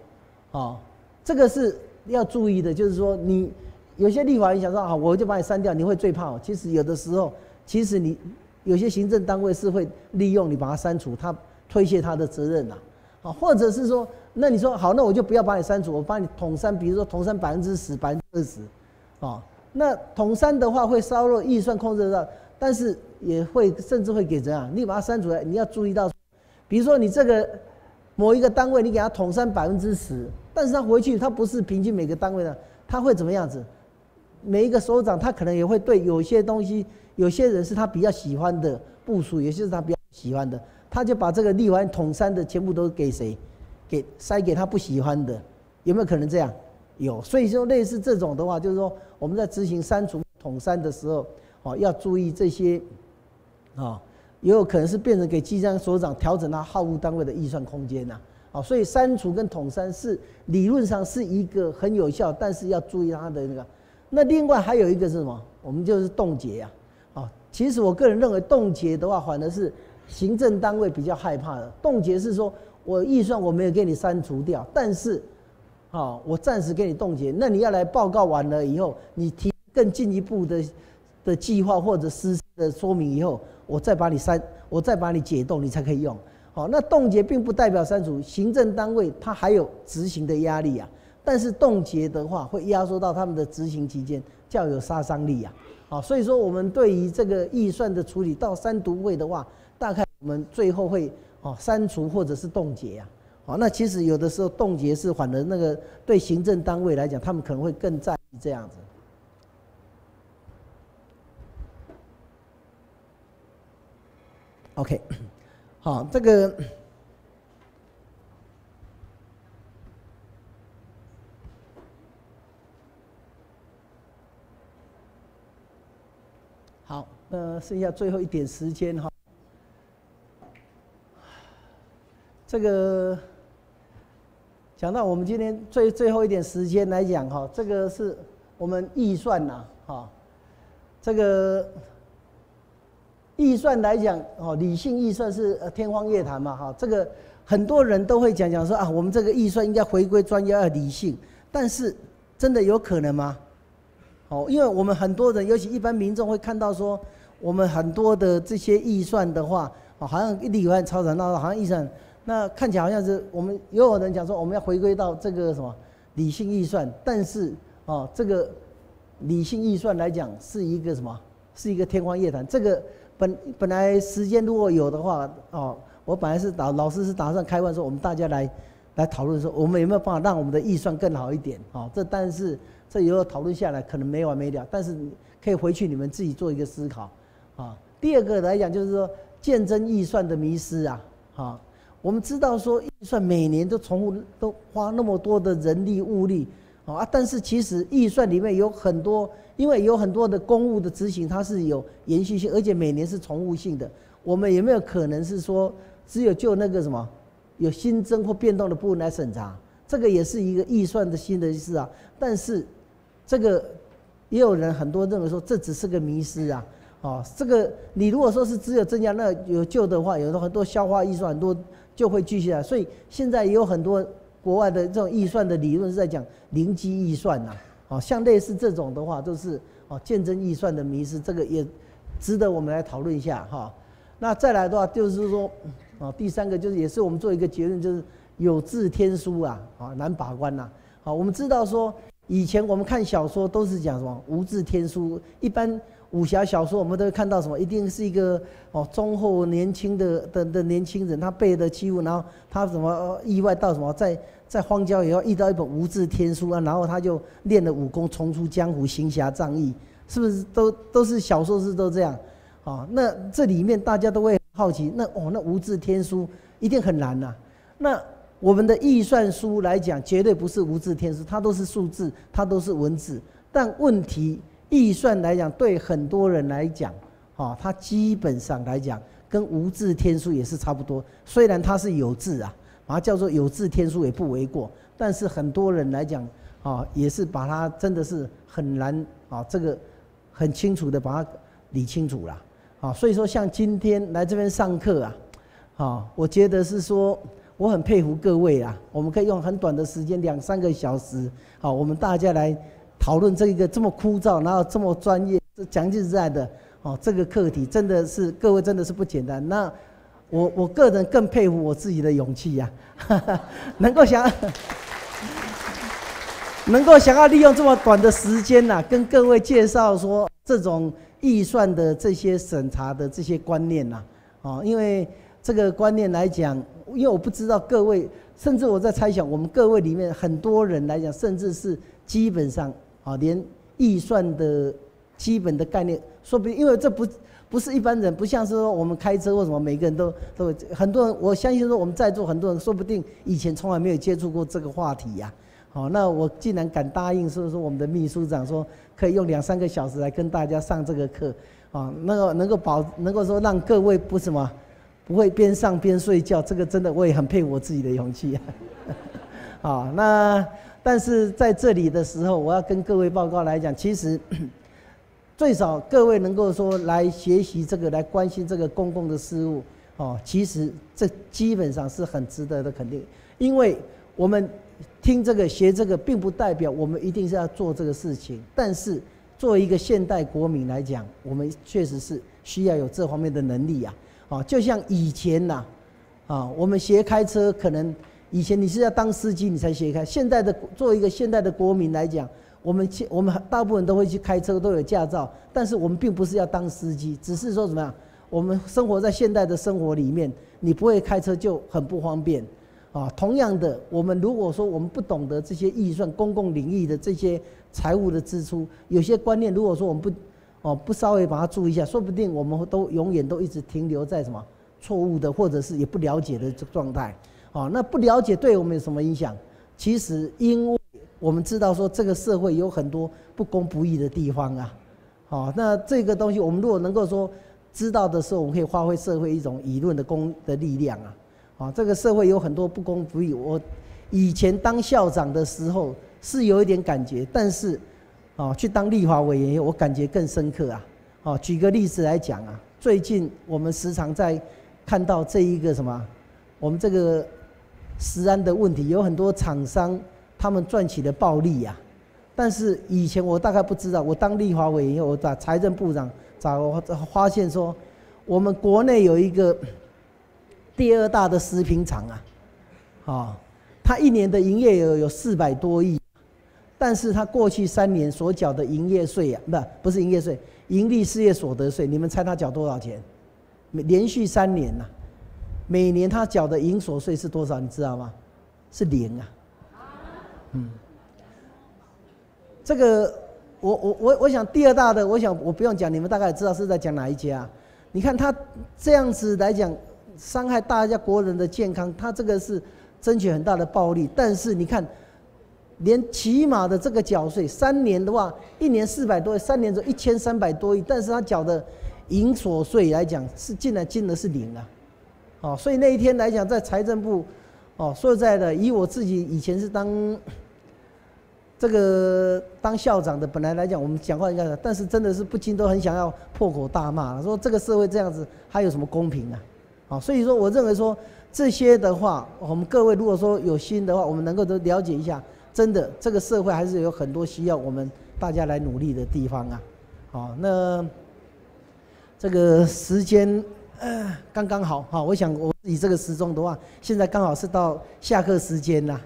哦，这个是要注意的，就是说你有些立法院想说啊，我就把你删掉，你会最怕。其实有的时候，其实你有些行政单位是会利用你把它删除，他推卸他的责任呐，啊，或者是说，那你说好，那我就不要把你删除，我帮你统删，比如说统删百分之十、百分之二十，啊，那统删的话会稍弱预算控制到。但是也会甚至会给怎样？你把它删除了，你要注意到，比如说你这个某一个单位，你给他统删百分之十，但是他回去他不是平均每个单位的，他会怎么样子？每一个首长他可能也会对有些东西，有些人是他比较喜欢的部署，有些是他比较喜欢的，他就把这个立完统删的全部都给谁？给塞给他不喜欢的，有没有可能这样？有，所以说类似这种的话，就是说我们在执行删除统删的时候。哦，要注意这些，啊，也有可能是变成给机长所长调整他耗务单位的预算空间呐。啊，所以删除跟统删是理论上是一个很有效，但是要注意它的那个。那另外还有一个是什么？我们就是冻结呀。啊，其实我个人认为冻结的话，反而是行政单位比较害怕的。冻结是说我预算我没有给你删除掉，但是，啊，我暂时给你冻结。那你要来报告完了以后，你提更进一步的。的计划或者施的说明以后，我再把你删，我再把你解冻，你才可以用。好，那冻结并不代表删除，行政单位它还有执行的压力啊。但是冻结的话，会压缩到他们的执行期间，较有杀伤力啊。好，所以说我们对于这个预算的处理到三读会的话，大概我们最后会哦删除或者是冻结啊。好，那其实有的时候冻结是反而那个对行政单位来讲，他们可能会更在意这样子。OK，*coughs* 好，这个 *coughs* 好，呃，剩下最后一点时间哈。*sighs* 这个讲到我们今天最最后一点时间来讲哈，这个是我们预算呐，哈，这个。预算来讲，哦，理性预算是呃天方夜谭嘛，哈，这个很多人都会讲讲说啊，我们这个预算应该回归专业要理性，但是真的有可能吗？哦，因为我们很多人，尤其一般民众会看到说，我们很多的这些预算的话，哦，好像一万超长，那好像预算，那看起来好像是我们也有人讲说我们要回归到这个什么理性预算，但是哦，这个理性预算来讲是一个什么？是一个天方夜谭，这个。本本来时间如果有的话，哦，我本来是打老师是打算开完说我们大家来来讨论说我们有没有办法让我们的预算更好一点，哦，这但是这以后讨论下来可能没完没了，但是可以回去你们自己做一个思考，啊，第二个来讲就是说见证预算的迷失啊，啊，我们知道说预算每年都重复都花那么多的人力物力。啊，但是其实预算里面有很多，因为有很多的公务的执行，它是有延续性，而且每年是重复性的。我们有没有可能是说，只有就那个什么有新增或变动的部分来审查？这个也是一个预算的新的意思啊。但是这个也有人很多认为说，这只是个迷失啊。哦，这个你如果说是只有增加那有旧的话，有的很多消化预算很多就会继续啊。所以现在也有很多。国外的这种预算的理论是在讲零基预算呐，哦，像类似这种的话，都是哦见证预算的迷失，这个也值得我们来讨论一下哈。那再来的话，就是说，哦，第三个就是也是我们做一个结论，就是有字天书啊，啊难把关呐。好，我们知道说以前我们看小说都是讲什么无字天书，一般武侠小说，我们都会看到什么？一定是一个哦忠厚年轻的的的年轻人，他背的欺负，然后他什么意外到什么，在在荒郊野外遇到一本无字天书啊，然后他就练了武功，重出江湖，行侠仗义，是不是都都是小说是都这样？啊，那这里面大家都会好奇，那哦那无字天书一定很难呐。那我们的易算书来讲，绝对不是无字天书，它都是数字，它都是文字。但问题，易算来讲，对很多人来讲，啊，它基本上来讲，跟无字天书也是差不多。虽然它是有字啊，把它叫做有字天书也不为过。但是很多人来讲，啊，也是把它真的是很难啊，这个很清楚的把它理清楚了。啊，所以说像今天来这边上课啊，啊，我觉得是说。我很佩服各位啊，我们可以用很短的时间，两三个小时，好，我们大家来讨论这个这么枯燥，然后这么专业、这讲起实在的，哦，这个课题真的是各位真的是不简单。那我我个人更佩服我自己的勇气呀，*laughs* 能够想，能够想要利用这么短的时间呐，跟各位介绍说这种预算的这些审查的这些观念呐，哦，因为这个观念来讲。因为我不知道各位，甚至我在猜想，我们各位里面很多人来讲，甚至是基本上啊，连预算的基本的概念，说不定，因为这不不是一般人，不像是说我们开车或什么，每个人都都很多人，我相信说我们在座很多人，说不定以前从来没有接触过这个话题呀。好，那我既然敢答应，所以说我们的秘书长说可以用两三个小时来跟大家上这个课，啊，那个能够保，能够说让各位不什么。不会边上边睡觉，这个真的我也很佩服我自己的勇气。啊，*laughs* 那但是在这里的时候，我要跟各位报告来讲，其实最少各位能够说来学习这个，来关心这个公共的事务，哦，其实这基本上是很值得的肯定，因为我们听这个学这个，并不代表我们一定是要做这个事情，但是作为一个现代国民来讲，我们确实是需要有这方面的能力呀。啊，就像以前呐，啊，我们学开车，可能以前你是要当司机你才学开。现在的作为一个现代的国民来讲，我们去我们大部分都会去开车，都有驾照，但是我们并不是要当司机，只是说怎么样，我们生活在现代的生活里面，你不会开车就很不方便。啊，同样的，我们如果说我们不懂得这些预算、公共领域的这些财务的支出，有些观念，如果说我们不哦，不稍微把它注意一下，说不定我们都永远都一直停留在什么错误的，或者是也不了解的状态。哦，那不了解对我们有什么影响？其实，因为我们知道说这个社会有很多不公不义的地方啊。哦，那这个东西我们如果能够说知道的时候，我们可以发挥社会一种舆论的公的力量啊。啊，这个社会有很多不公不义。我以前当校长的时候是有一点感觉，但是。哦，去当立法委员，我感觉更深刻啊！哦，举个例子来讲啊，最近我们时常在看到这一个什么，我们这个食安的问题，有很多厂商他们赚取的暴利呀。但是以前我大概不知道，我当立法委员，我找财政部长找发现说，我们国内有一个第二大的食品厂啊，啊，它一年的营业额有四百多亿。但是他过去三年所缴的营业税呀，不，不是营业税，盈利事业所得税，你们猜他缴多少钱？连续三年呐，每年他缴的营所税是多少？你知道吗？是零啊。嗯，这个我我我我想第二大的，我想我不用讲，你们大概知道是在讲哪一家。你看他这样子来讲，伤害大家国人的健康，他这个是争取很大的暴利。但是你看。连起码的这个缴税，三年的话，一年四百多，三年就一千三百多亿，但是他缴的营所税来讲，是进来金额是零啊，哦，所以那一天来讲，在财政部，哦，说实在的，以我自己以前是当这个当校长的，本来来讲，我们讲话应该的，但是真的是不禁都很想要破口大骂了，说这个社会这样子还有什么公平啊？啊，所以说我认为说这些的话，我们各位如果说有心的话，我们能够都了解一下。真的，这个社会还是有很多需要我们大家来努力的地方啊！好，那这个时间刚刚好，好，我想我以这个时钟的话，现在刚好是到下课时间啦。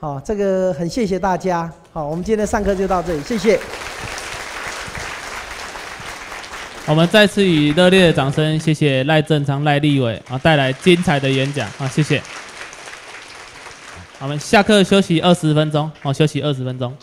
好，这个很谢谢大家。好，我们今天上课就到这里，谢谢。
我们再次以热烈的掌声，谢谢赖正昌、赖立伟啊，带来精彩的演讲啊，谢谢。我们下课休息二十分钟，好，休息二十分钟。